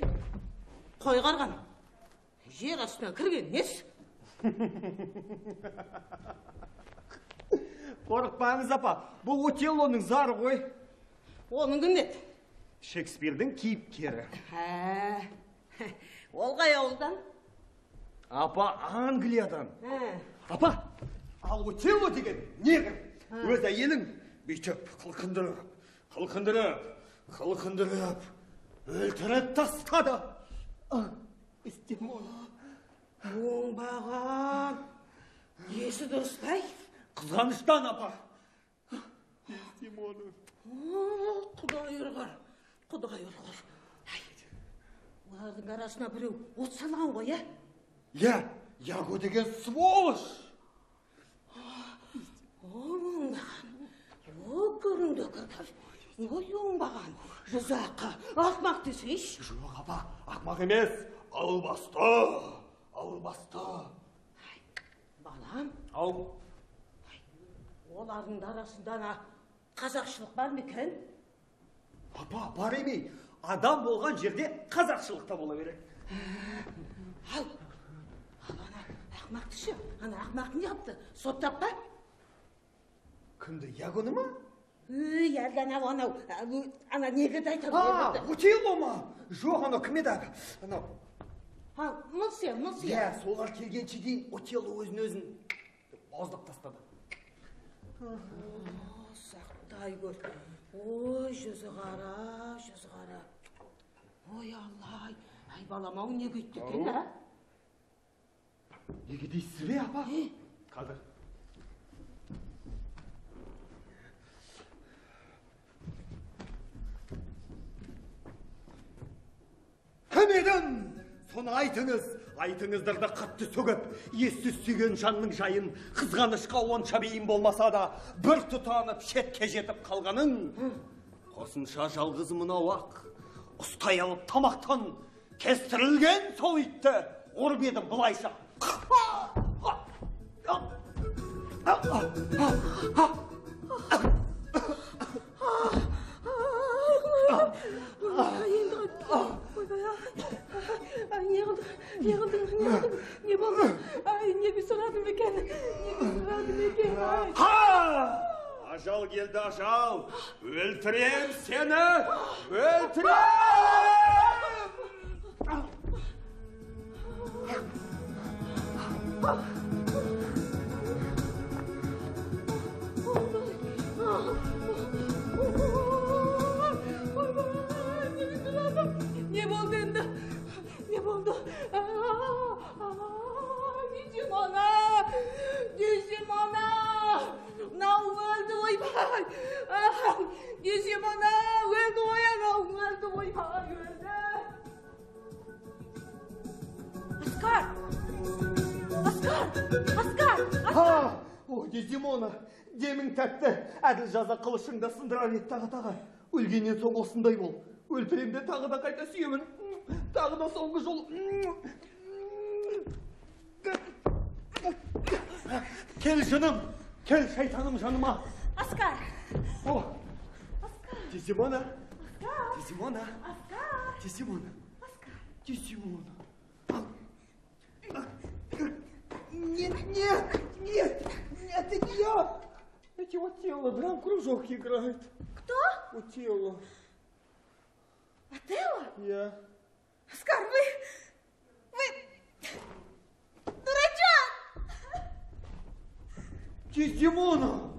қой қарған жер астына кірген несі қорықпаңыз апа бұл отеллоның зары ғой оның кім еді шекспирдің кейіпкері Ә, ол қай ауылдан апа англиядан Ә, апа ал отелло деген негр өз әйелін бүйтіп қылқындырып қылқындырып қылқындырып өлтіріп тастады. Істемон оңбаған есі дұрыс па? Ай? қызғаныштан апа істемон О, құдай ұрғыр құдай ұрғыр. Олардың арасына біреу от салған ғой иә иә яго деген сволочь оңбаған о кіркір ой оңбаған бұзақы ақмақ десейші. Жоқ апа ақмақ емес. Албасты албасты балам. Ау олардың да арасында ана қазақшылық бар ма екен? Апа бар емей адам болған жерде қазақшылық та бола береді. Ал ал ана ақмақты ше ана ақмақ не қыпты? Соттап па кімді ягоны ма? Өй әлде анау анау ә, ана негрді а айтады утило ма! Жоқ анау кім еді анау а мылсия мылсия иә солар келгенше дейін отелло өзін өзін боздап тастады. О, сақтай көр. Ой жүзі қара жүзі қара ой алла ай балам ау не бүйтті екен а? Неге дейсіз бе апа? Қазір. Кім едім соны айтыңыз. Айтыңыздырды қатты сөгіп. Ессіз сүйген жанның жайын қызғанышқа онша бейім болмаса да бір тұтанып шетке жетіп қалғаның қосымша жалғыз мынау ақ ұстай алып тамақтан кестірілген сол итті ұрып едім былайша. Не қылдық не қылдың не қылдың не болды ай не сұрадым екен не сұрадым екен ай Ха! Ажал келді ажал. Өлтірем сені. Өлтірем! Не болды енді. Не болды. Дүйсем ана. Дүйсем ана. Мынау өлді ойбай. Дүйсем ана. Өлді ғой анау өлді ойбай өлді. Аскар аскар Ха! О, Дезимона, демің тәтті. Әділ жаза қылышыңда сындырар еді тағы тағы. Өлгеннен соң осындай бол. Өлтірем де тағы да қайта сүйемін. Тағы да соңғы жол. Кел жыным, кел шайтаным жаныма. Аскар! О, Дезимона, Дезимона, Дезимона, Дезимона. Нет, нет, нет, это не я. Эти вот тело, драм-кружок играет. Кто? Вот тело. Отелло? Я. Оскар, вы... Вы... Дурачок! Тисимона!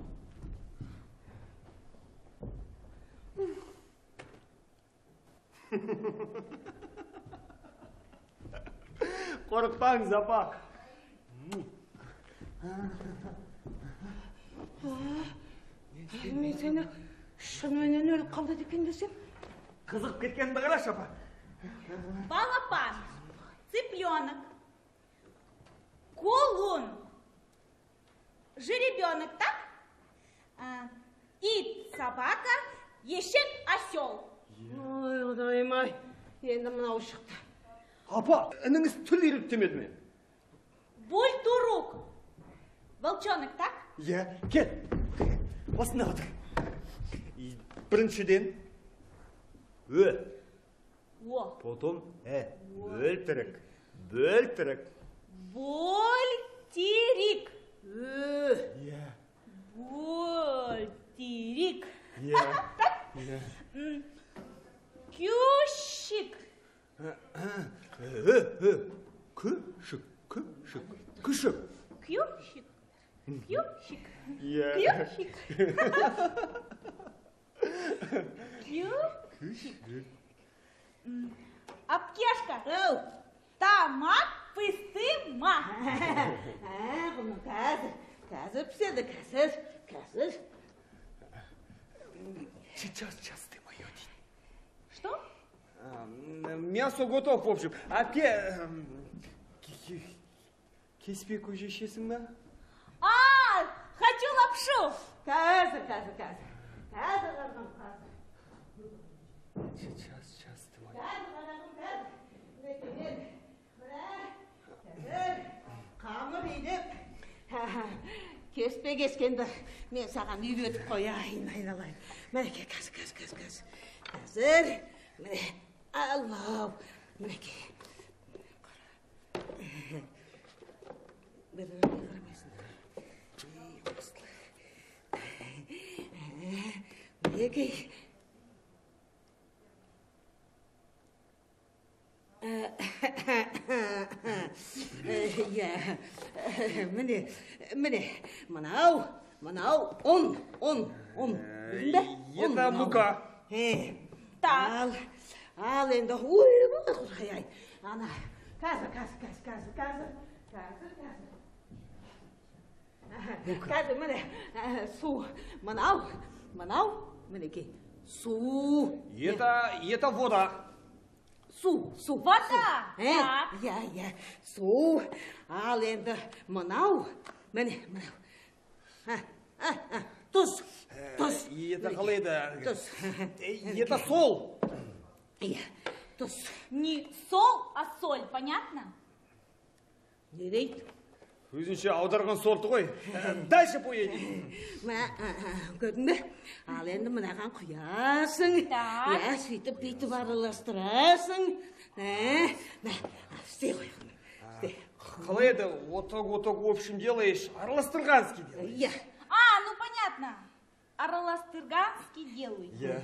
Korktan zapa. Ne seni? Sen öyle kaldı dipindesin. Қызығып кеткенімді қарашы апа Балапан, цыпленок, колун, жеребенок, так? А, ит, собака, ешек, осел. ой құдайым ай енді мынау шықты апа ініңіз тіл үйретемеді ме Бульдурук, волчонок, так? иә кел осында отыр И біріншіден ө. О. Потом э. Бөлтірік. Бөлтірік. Вольтерик. Э. Yeah. Вольтерик. Yeah. [laughs] yeah. Кющик. Э, э, кышик, кышик, кышик. Кющик. Кющик. Кющик. [laughs] Кющик. М, Аптешка. Тамақ пысты ма. ә бұны қазір қазір піседі қазір қазір сейчас сейчас ты мое дейді Что? А, м, мясо готов в общем әпке м, ке- ке- кеспе көже ішесің ба А, хочу лапшу. қазір қазір қазір қазір қарғам қазір Кеспе кескенді мен саған үйретіп қояйын айналайын мінекей қазір қазір қазір қазір қазір міне аллау мінекей мінекей иә міне міне мынау мынау ұн ұн ұн білдің бе мука. Ал ал енді ой ай ана қазір қазір қазір қазір қазір қазір қазір. Міне э, су. Мынау мынау мінекей су. Это это вода. Су су. Вода. Иә иә су. Ал енді мынау міне мынау тұз тұз это қалай еді тұз это сол. Иә тұз Не сол, а соль, понятно? не дейді өзінше аударған сорты ғой. Э, дальше поедем мына көрдің бе ал енді мынаған құясың. Так. иә сөйтіп бүйтіп араластырасың. Ә, мә, істей ғой. Қалай еді, отық-отық өпшін делаешь, араластырғанский делаешь. Я. А, ну понятно. Араластырғанский делаю. Я.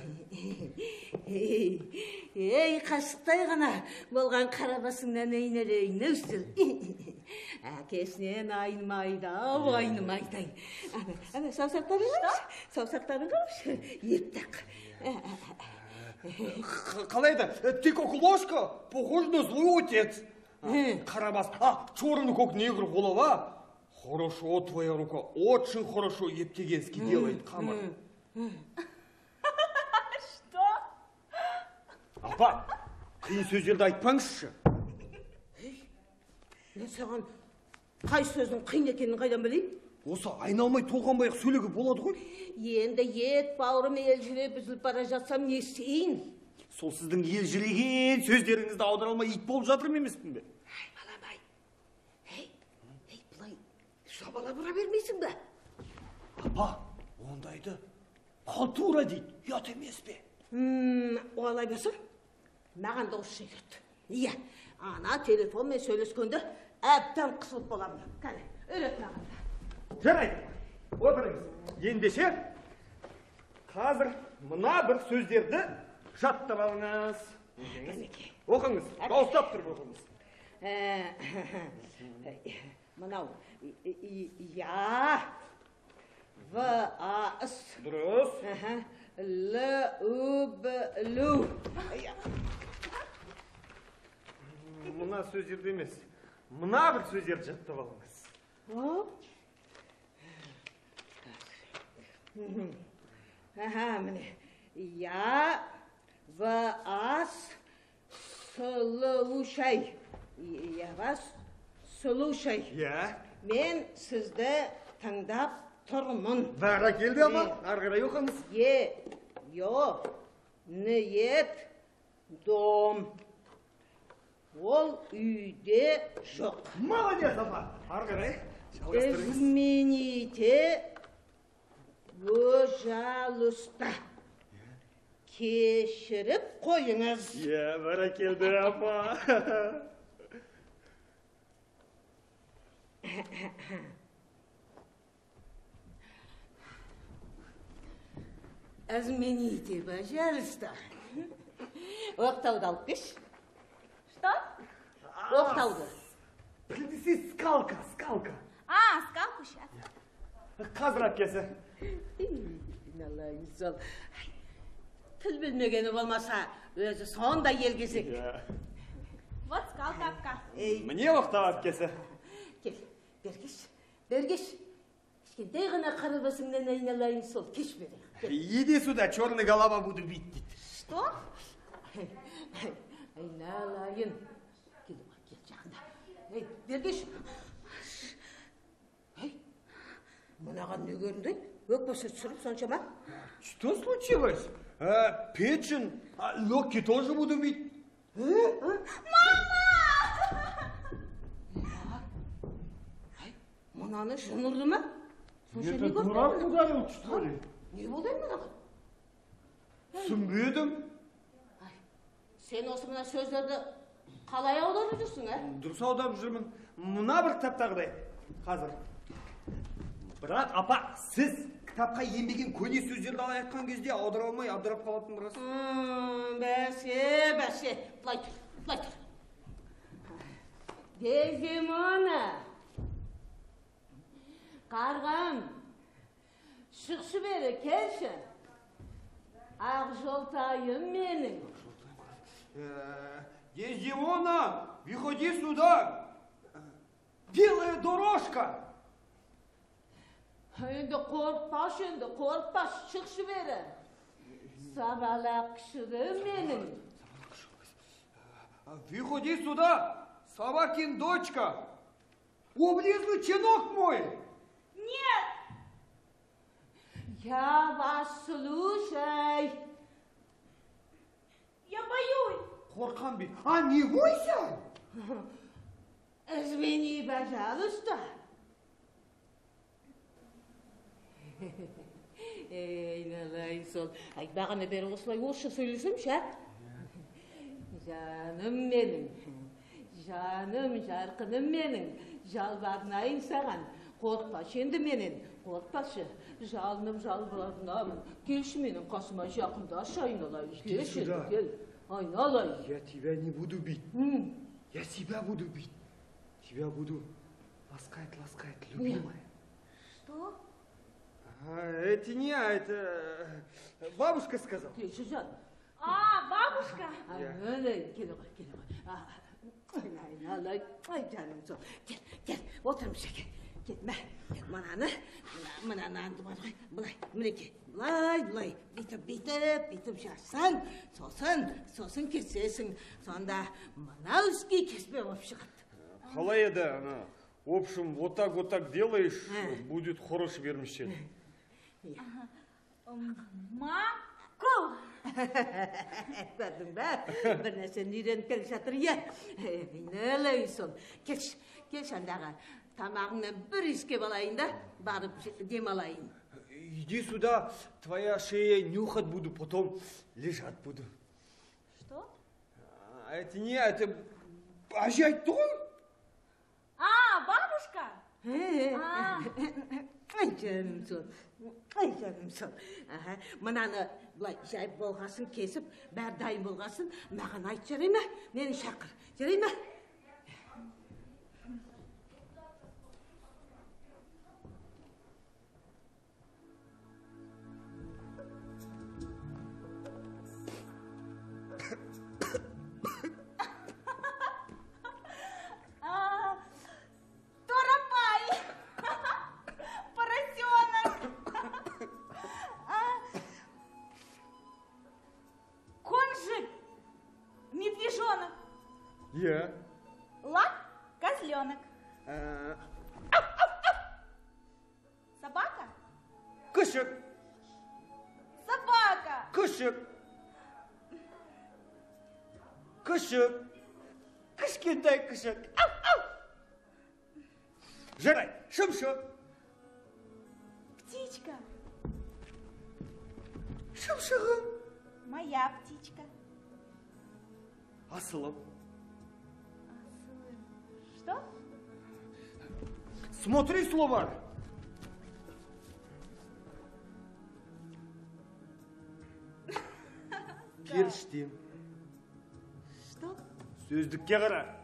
Ей, қасықтай ғана болған қарабасыңнан әйнелейіне үстіл. [laughs] Әкесінен айнымайды-ау, айнымайды-ай. Әне, саусақтарың қалш, саусақтарың қалш, ептақ. Қалай еді, э, ты как ложка, похож на злой отец. А, Мгм. қарабас а черный как негр голова? Хорошо твоя рука очень хорошо ептегенский делает қамыр [laughs] Что? апа қиын сөздерді айтпаңызшы. Мен саған қай сөздің қиын екенін қайдан білейін? Осы айналмай толғанбай ақ сөйлеуге болады ғой. Енді ет бауырым елжіреп үзіліп бара жатсам не істейін? Сол сіздің елжіреген сөздеріңізді аудара алмай ит болып жатырмын емеспін бе? Ай балам ай. Ей ей былай жабалап ұра бермейсің бе? Апа ондайды халтура дейді ұят емес пе? Олай болса маған да осы үйрет иә ана телефонмен сөйлескенде әбден қысылып боламын кәне үйрет маған жарайды отырыңыз. Ендеше қазір мына бір сөздерді жаттап алыңыз оқыңыз дауыстап тұрып оқыңыз. Ә, [laughs] мынау я в а с. Дұрыс. Л у б лу. мына сөздерді емес мына бір сөздерді жаттап алыңыз. Аха, міне. Я вас слушай. Я вас слушай. иә Мен сізді тыңдап тұрмын. бәрекелді апа ары қарай оқыңыз Е, йо, ниет, дом. Ол үйде жоқ. молодец апа ары қарай Измените, пожалуйста. Кешіріп қойыңыз. иә бәрекелді апа Измените, пожалуйста. Оқтауды алып кеш. Что? Оқтауды. принеси скалка скалка А, скалку сейчас. қазір алып Аллайым сол. Тіл білмегені болмаса, өзі сондай елгезек. иә Вот скалка апка. Міне оқтап келсе кел, бергеш, бергеш. Кішкентай ғана қара басыңнан айналайын сол, кеш бері. Иди сюда черный голова буду бить дейді Что? айналайын. Кел, кел жақында. Ей, бергеш. Ей, мынаған не көрінді? Өкпесі түсіріп соншама? что случилось а, печень а, легкие тоже буду бить Мынаны жын ұрды ма? Сонша не это көрді? дурак ударил что ли? Не болды енді мынаған? түсінбедім Ай, сен осы мына сөздерді қалай аударып жүрсің, ә? дұрыс аударып жүрмін. Мына бір кітаптағыдай қазір. Бірақ апа сіз кітапқа енбеген көне сөздерді ала айтқан кезде аудара алмай абдырап қалатын рас бәсе, бәсе. Былай тұр, былай тұр. Дезимона. Қарғам, шықшы бері, келші. Ақ жолтайым менің. Дездемона, выходи сюда белая дорожка Енді қорықпаш, енді қорықпаш, шықшы бері. Сабалақ кішігім менің. выходи сюда собакин дочка облезлый чинок мой Нет! Я вас слушай. Я боюсь. қорқам бе а не бойся Извини, пожалуйста. Ей, налай сол. Ай, бағана бері осылай орысша сөйлесемші, ә? Жаным менің, жаным, жарқыным менің, жалбарынайын саған. Қорықпашы енді менен, қорықпашы. Жалынып жалбарынамын. Келші менің қасыма жақындашы, айналайын. Келші, кел. Айналайын. я тебя не буду бить я себя буду бить тебя буду ласкать ласкать любимая Что? А, это не я, это э, бабушка сказала жаным. А, бабушка. Bak, gel bak. Ah, Ay, ay, ay canım sol. Gel, gel, otur şeker. Gitme. Mınanı, mınanı andı bana. Былай, мінекей. Былай, былай. Бүйтіп, бүйтіп, бүйтіп жассан, сосын, сосын кесесің. Сонда мынау іске кеспе болып шығады. қалай еді ана в общем вот так вот так делаешь А. будет хороший вермишель Мақұл. Көрдің [laughs] бе? Бір нәрсені үйреніп келе жатыр, иә. Айналай сол. Келші, келші андағы тамағыңнан бір иіскеп алайын да, барып демалайын. иди сюда твоя шея нюхать буду потом лежать буду Что? а, это не я, это әже айтты ғой А, бабушка. А. Ай сол. Мынаны былай жайып болғасын кесіп, бәрі дайын болғасын, маған айт жарай ма? Мені шақыр. Жарай ма? Я. Лак – козленок. Э. Собака? Кошек. Собака. Кошек. Кошек. Кішкентай кошек. Ап, ап. Жирай, шым-шым. Птичка. Шым-шығым. Моя птичка. Асылым. Смотри словарь. [laughs] Періштем. Что? Сөздікке қара.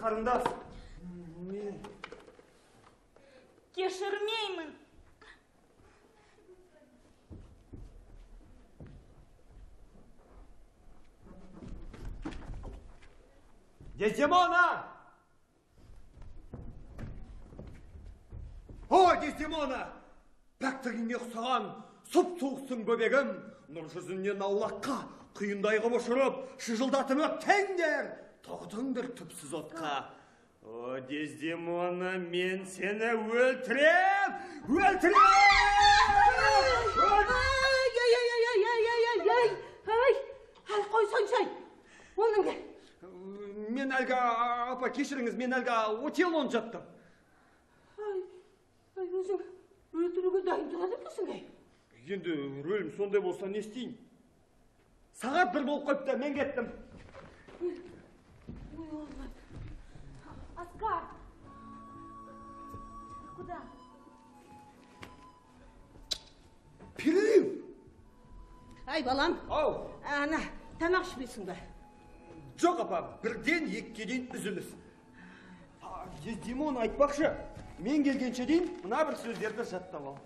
Қарындас. Мен Кешірмеймін. Дездемона! О, Дездемона! Пәктігіңе ұқсаған сұп суықсың бөбегім. Нұр жүзінен аулаққа, құйындай қып ұшырып, шыжылдатып өптеңдер, тоқтыңдар түпсіз отқа. О дездемона мен сені өлтірем! Өлтірем! Ай ал қойсаңшы ай оның мен әлгі апа кешіріңіз мен әлгі отелон жаттым. Ай ай өзің өлтіруге дайын тұрады екенсің ай енді рөлім сондай болса не істейін? Сағат бір болып қойыпты мен кеттім. Алла. Оскар. Куда? Перерыв! Ай, балам, Ау! ана, тамақ ішпейсің ба? Жоқ апа, бірден екіге дейін үзіліс. А, Димон айтпақшы, мен келгенше дейін мына бір сөздерді жаттап ал.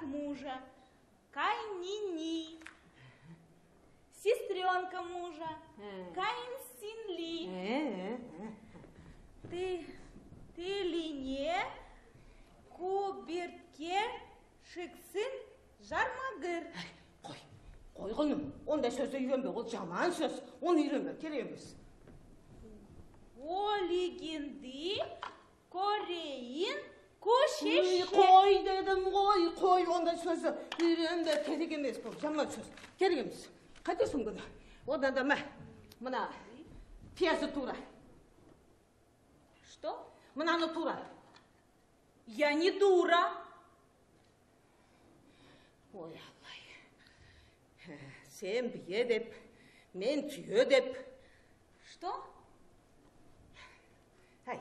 Брат мужа. Кайнини. Сестренка мужа. Каин Синли. Э, Ты, ты лине, кубертке, шиксин, жармагыр. қой, қой құлым, ондай сөзді үйренбе, ол жаман сөз. Оны үйренбе, керек емес. О легенды, кореин, Ой, кошеше. қой дедім ғой, қой, ондай сөзді үйренбе, керек емес, бұл жаман сөз. Керек емес. Қайтесің бұны? Одан да мә, мына пьеса тура. Что? Мынаны тура. Я не дура. Ой, Аллай. Ә, Сен бие деп, мен түйе деп. Что? Ай,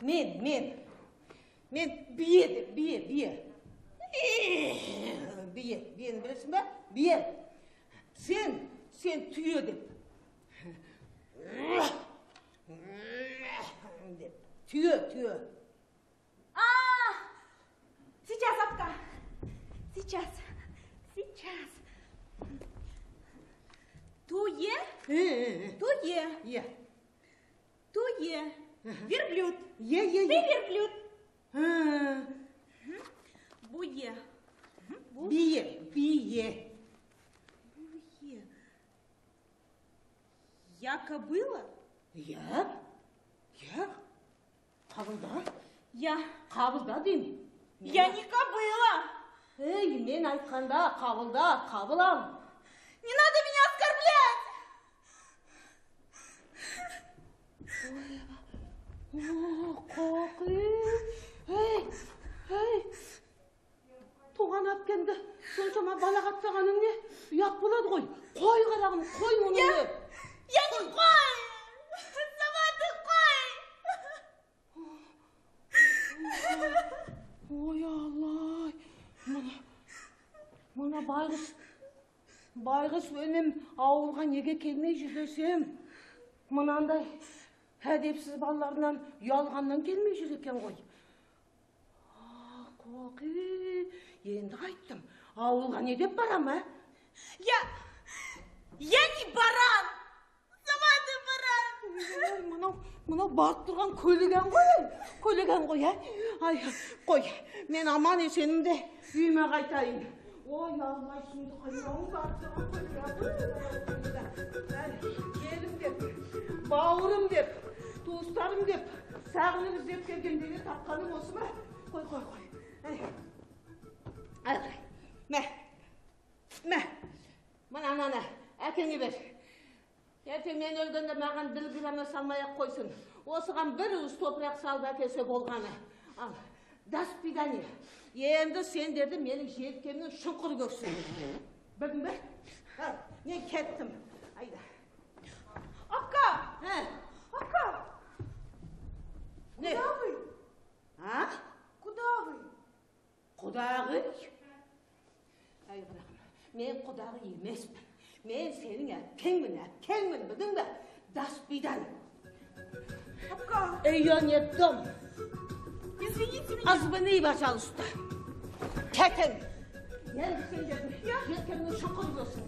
мен, мен. Мен бие деп, бие, бие. Э, Бие, биені білесің ба? Бие. Сен, сен түйе деп. Деп. Түйе, түйе. А, сейчас, Апка. Сейчас, сейчас. Туе, Э, э, э. туе, Е, туе. Верблюд. е, е, Ты буе бие бие Biye, Я кобыла? Я? Я? Қабылда? Я. Қабылда деймін. Я не кобыла. Эй, мен айтқанда қабылда, қабылам. Не надо меня оскорблять! Ой, о, ей ей туған әпкеңді соншама балағаттағаның не ұят болады ғой қой қарағым қой мұны не Я не қой! Сама ты қой! ой алла мына мына байғұс байғұс өнім ауылға неге келмей жүр десем мынандай әдепсіз балаларынан ұялғаннан келмей жүр екен ғой А, қоқи енді қайттым ауылға не деп барам ә Я... Я не ты баран! Ой, мынау мынау барып тұрған көлеген ғой көлеген ғой ә ай қой мен аман есенімде үйіме қайтайын. Ой алла келім деп бауырым деп туыстарым деп сағынып іздеп келгендегі тапқаным осы ма? Қой қой қой. Мә мә мына ананы әкеңе бер? Ертең мен өлгенде маған бір грамма салмай ақ қойсын. Осыған бір уыс топырақ салып әкелсе болғаны. Ал до свидания енді сендерді менің желкемнің шұңқыр көксін білдің бе? Ал, мен кеттім. Айда. Апка! ә, Апка! не? Куда вы? а? Куда вы? Құдағи әй құдағым мен құдағи емеспін мен сенің әпкеңмін әпкеңмін білдің бе до свидания Апка! ее нет дома Извините меня! Азбыны, пожалуйста. Кетин. Я желкемнің шұқыр болсын.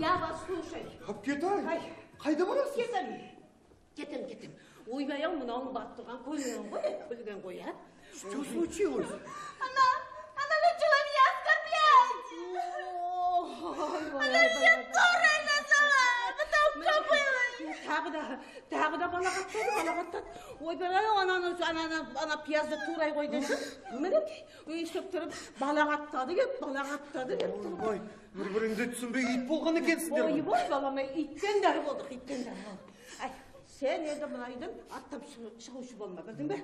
Я вас слушаю. әпкетай Ай. қайда барасың Кетем. Кетем, кетем. ойбай ау мынауың барып тұрған көлген ғой көлген ғой ә что случилось Она... Она начала меня оскорблять! Она меня дурой назвала! Это только было! тағы да тағы да балағаттады балағаттады ойбай ау ананы ананы ана пиязды турай қой десін мінекей өйстіп тұрып балағаттады кеп балағаттады кеп тұрып ойбай бір біріңді түсінбей ит болған екенсіңдер ғой. ойбай балам ай иттендер болдық иттендер болдық әй сен енді мына үйден аттап шығу- шығушы болма білдің бе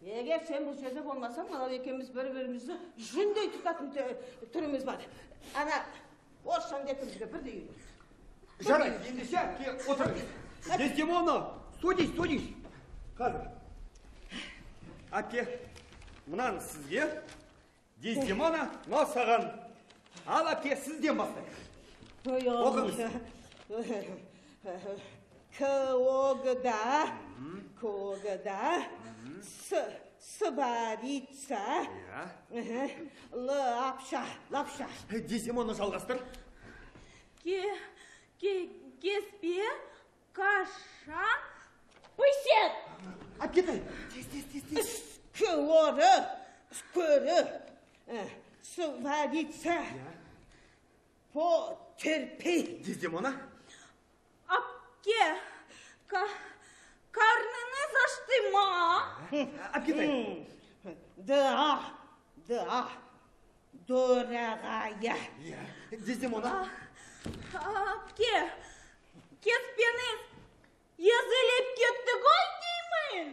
егер сен бұл жерде болмасаң мынау екеуміз бір бірімізді жүндей тұтатын түріміз бар ана орысшаны бізге бірдей үйрет жарайды ендеше әпке отырыңыз дездемона студий студий қазір әпке мынаны сізге дездемона мынау саған ал әпке сізден бастайық Оқыңыз. Когда, когда с, сварится, иә лапша, лапша. дездемона жалғастыр Ке... Ке... Кеспе... Каша... Пысет! әпкетай тез тез тез тез Скоры, скоры, э, сварится, потерпи. дездемона Апке... Ка... Карнını заштыма! әпкетай Да, да, дорогая. иә дездемона Апке... Кеспені... Езіліп кетті ғой деймін!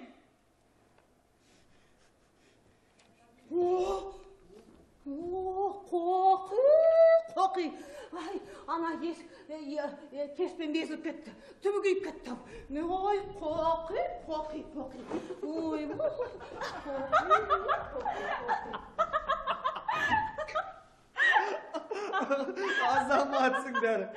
О, о, қоқи, қоқи. Ай, ана ес, е, е, кеспен безіліп кетті. Түбі күйіп кетті. Ой, қоқи, қоқи, қоқи. Ой, азаматсыңдар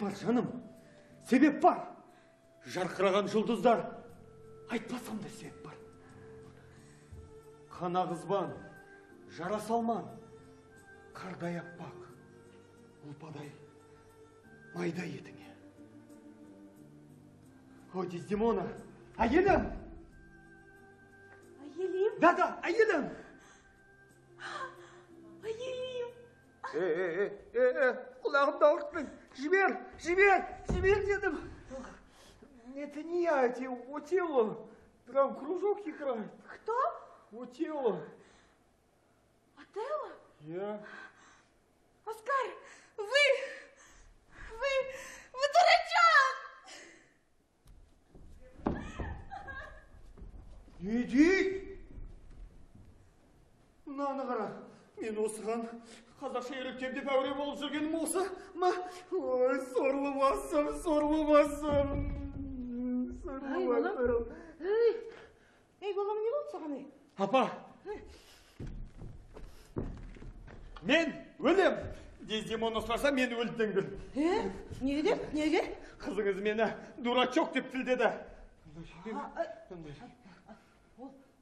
бар жаным. Себеп бар. Жарқыраған жұлдыздар. Айтпасам да себеп бар. Қана қызбан жара салман. Қардай аппақ ұлпадай майда етіңе. О дездемона әйелім! Әйелім, да да әйелім! Әйелім. Е, е, е, е, е, құлағымды. Жібер, жібер, жібер дедім. Это не я, эти Отелло. Там кружок играет. Кто? Отелло. Отелло? Я. Оскар, вы, вы, вы дурачок! Не дейт? Мынаны қара. Мен осыған қазақша үйректерде бәуре болып жүргенім осы ма? Ой, сорлы басым, сорлы басым. Сорлы Ай, балам. Ей, ей балам не болды саған ей? Апа. Мен өлем. Дездемоны сұраса мен өлтіңгіл. Е, неге? Неге? Қызыңыз мені дурачок деп тілдеді.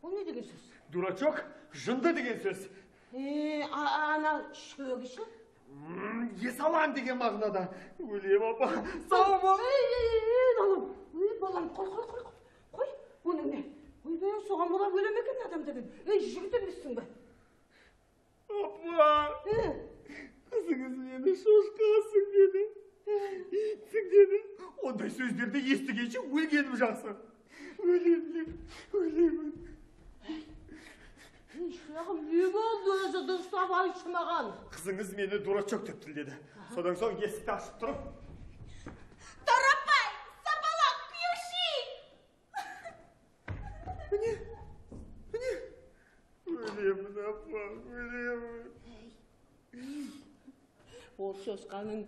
Ол не деген сөз? Дурачок жынды деген сөз. Е, ана шөгіші? М, Есалан деген мағынада. Өлем апа. Сау бол. Ей, балам, қой, қой, қой, қой, қой, оны не? Ойбай, соған бола өлем екен адам деген. Ей, жігіт емессің бе? Апа. Қызыңыз мені шошқасың деді. Деді. Ондай сөздерді естігенше өлгенім жақсы. Өлемін, өлемін. Шырағым, не болды өзі дұрыстап айтшы маған? Қызыңыз мені дурачок деп тілдеді. Содан соң есікті ашып тұрып, Торопай, сапалақ, пьющий! міне, міне, өлемін апа, өлемін. Ол шошқаның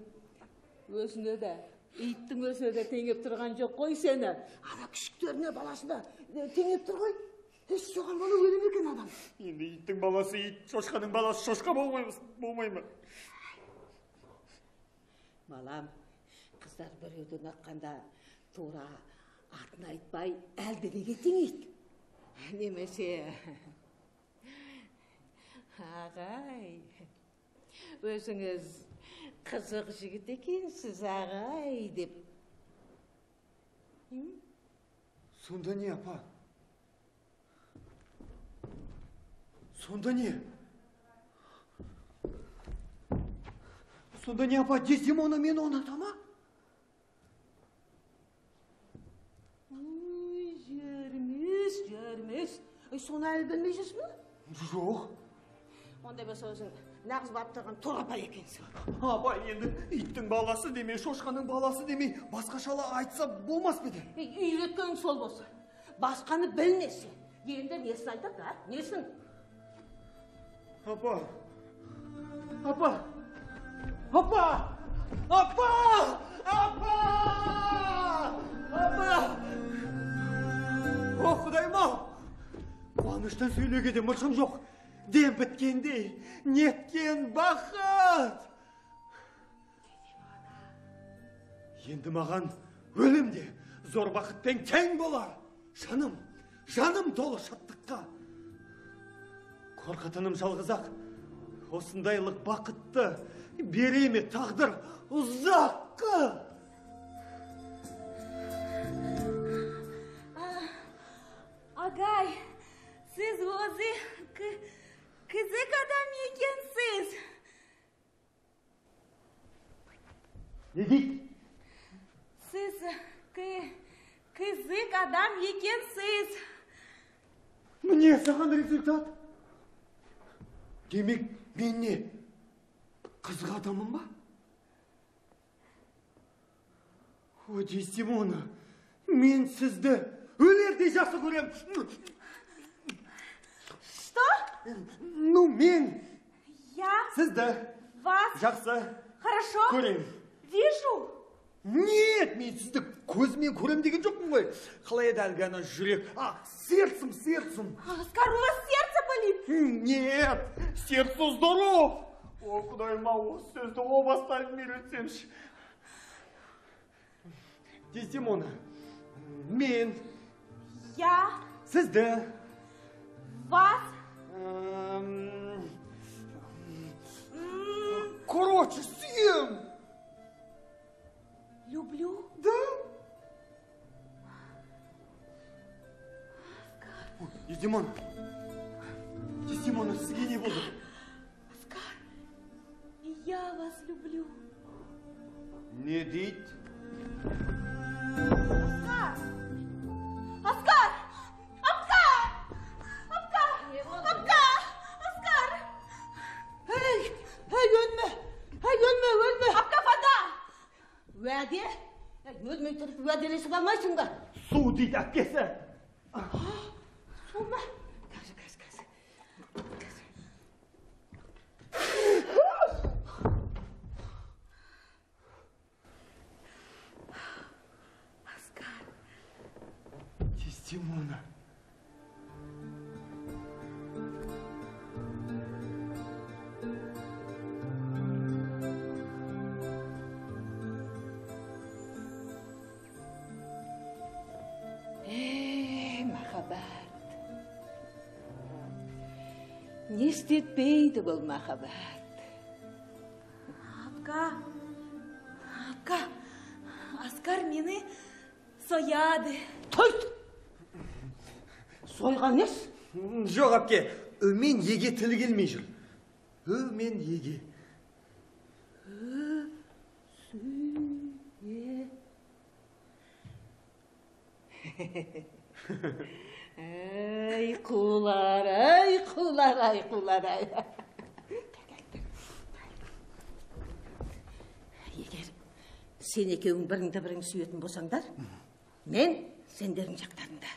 өзіне де, иттің өзіне де теңеп тұрған жоқ қой сені. Ана күшіктеріне баласына теңеп тұр ғой. Еш соған бола өлім екен адам. Енді иттің баласы ит, шошқаның баласы шошқа болмаймыз, болмай ма? Балам, қыздар біреуден аққанда тура атын айтпай әлденеге теңейді. Немесе ағай, өзіңіз қызық жігіт екенсіз ағай деп. Сонда не, апа? Сонда не? Сонда не, апа, Дездемона мені ұната ма? Ой, жермес, жермес. Соны әлі білмей бе? Жоқ. Ондай болса өзің нағыз баптырған торапай екенсің. Апа, енді иттің баласы демей, шошқаның баласы демей, басқашала айтса болмас па еді? Ей, үйреткенің сол болса. Басқаны білмесе. Енді несін айтады, а? Несін? Апа! Апа! Апа! Апа! Апа! Апа! О, құдайым-ау! Қуаныштан сөйлеуге де мұршым жоқ. Дем біткендей, неткен бақыт! Енді маған өлім де зор бақытпен тең болар. Жаным, жаным толы шаттыққа. Қорқатыным жалғыз-ақ, осындайлық бақытты бере ме тағдыр ұзаққа. Агай, сіз өзі қызық адам екенсіз. Не дейді? Сіз қызық адам екенсіз. Міне саған результат. Демек, мен не? Қызық адамым ба? О, Дестимона, мен сізді өлердей жақсы көрем. Что? Ну, мен Я сізді вас жақсы хорошо көрем. вижу. Нет, мен сізді көзіммен көрем деген жоқпын ғой. Қалай еді әлгі ана жүрек? А, сердцем, сердцем. Оскар, у вас сердце болит? М, Нет, сердце здоров. О, құдайым ау, осы сөзді о бастан үйретсемші. Дездемона, мен Я сізді вас эм, короче сүйем люблю. да Дездемона Дездемона сізге не болды Оскар, и я вас люблю. не дейді Оскар! Оскар! Vədə? Hey, ölmey тұрып vədələşіп алмайсың ба? су дейді әпкесі Су ма? Қазір, қазір, қазір. Оскар! Не істетпейді бұл махаббат. Апка! Апка! Оскар мені сояды. Тойт! Сойған ес? жоқ әпке мен еге тілі келмей жүр мен еге Ай, құлар, ай, ай. Егер сен екеуің біріңді бірің сүйетін болсаңдар, мен сендердің жақтарында.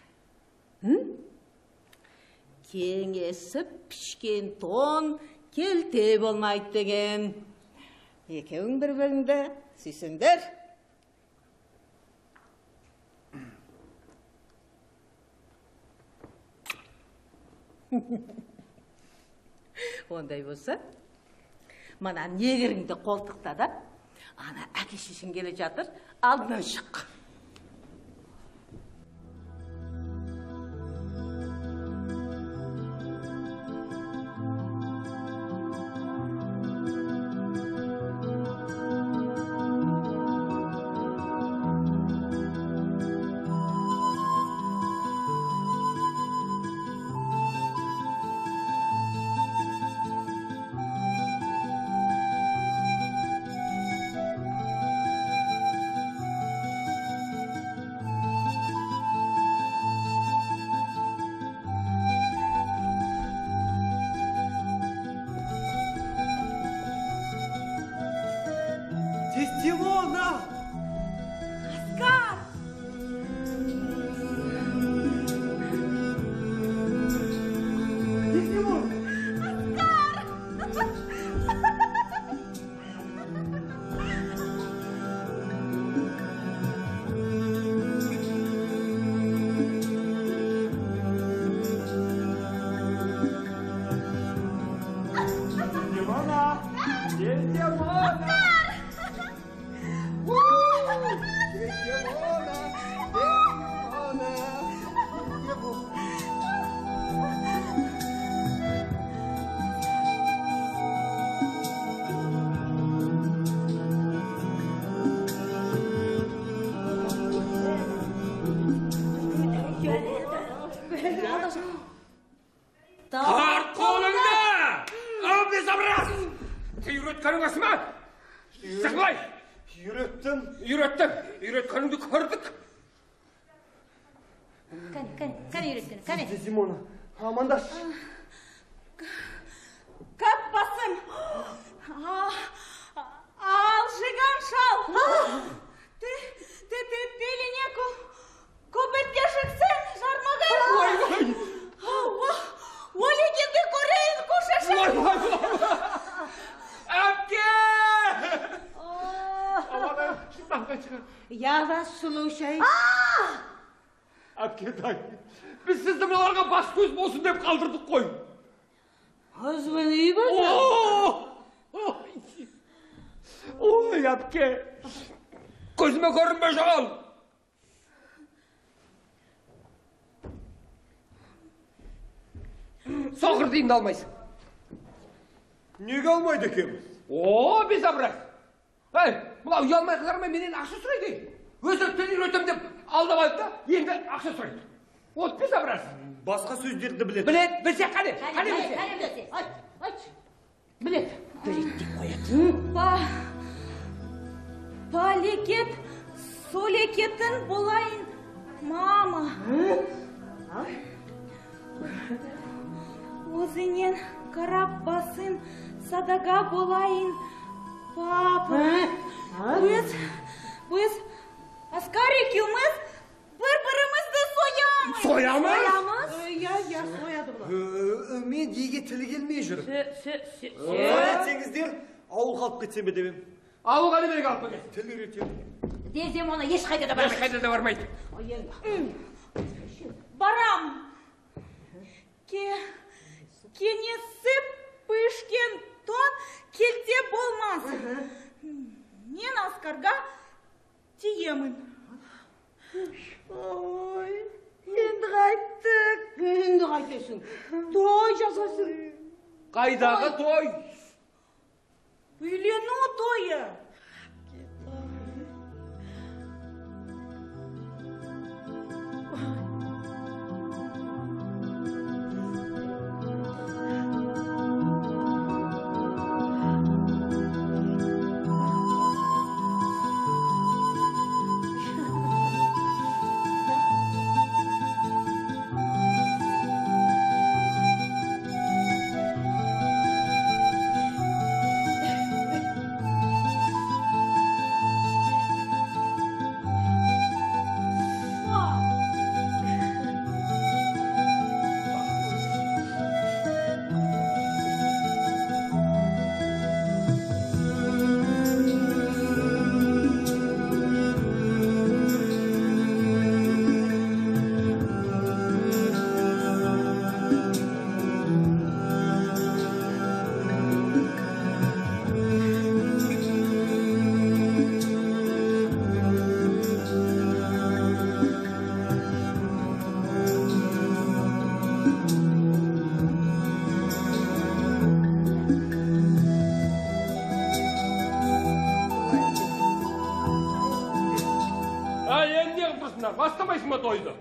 Кеңесіп пішкен тон келте болмайды деген. Екеуің бір біріңді сүйсіңдер. Ондай болса мына негіріңді қолтықта да ана әке шешең келе жатыр алдынан шық тиынды алмайсың. Неге алмайды екен о безобраз ей мынау ұялмай қыздармен менен ақша сұрайды. Өсектен үйретемін деп алдап алды да енді ақша сұрайды. Вот безобраз басқа сөздерді біледі. Біледі білсе қане қане білсе. қане білсе, айт, айтшы. біледі. Па палекет солекетін болайын мама. Өзінен қарап басын садаға болайын. Папа біз біз асқар екеуміз бір бірімізді соямыз? Соямыз соямыз иә иә сояды бұлар мен неге тілі келмей жүр? Сө, сө, сө, сө. әйтсеңіздер ауылға алып кетсем бе демем ауылға неменеге алып келесің тіл үйретемін. Дезем оны ешқайда да бармайды. ешқайда да бармайды. Барам. Ке кенесіп пішкен тон келте болмас мен асқарға тиемін. Ой енді қайттық. Енді қайтесің. Той жасасын қайдағы той? Үйлену тойы. doida.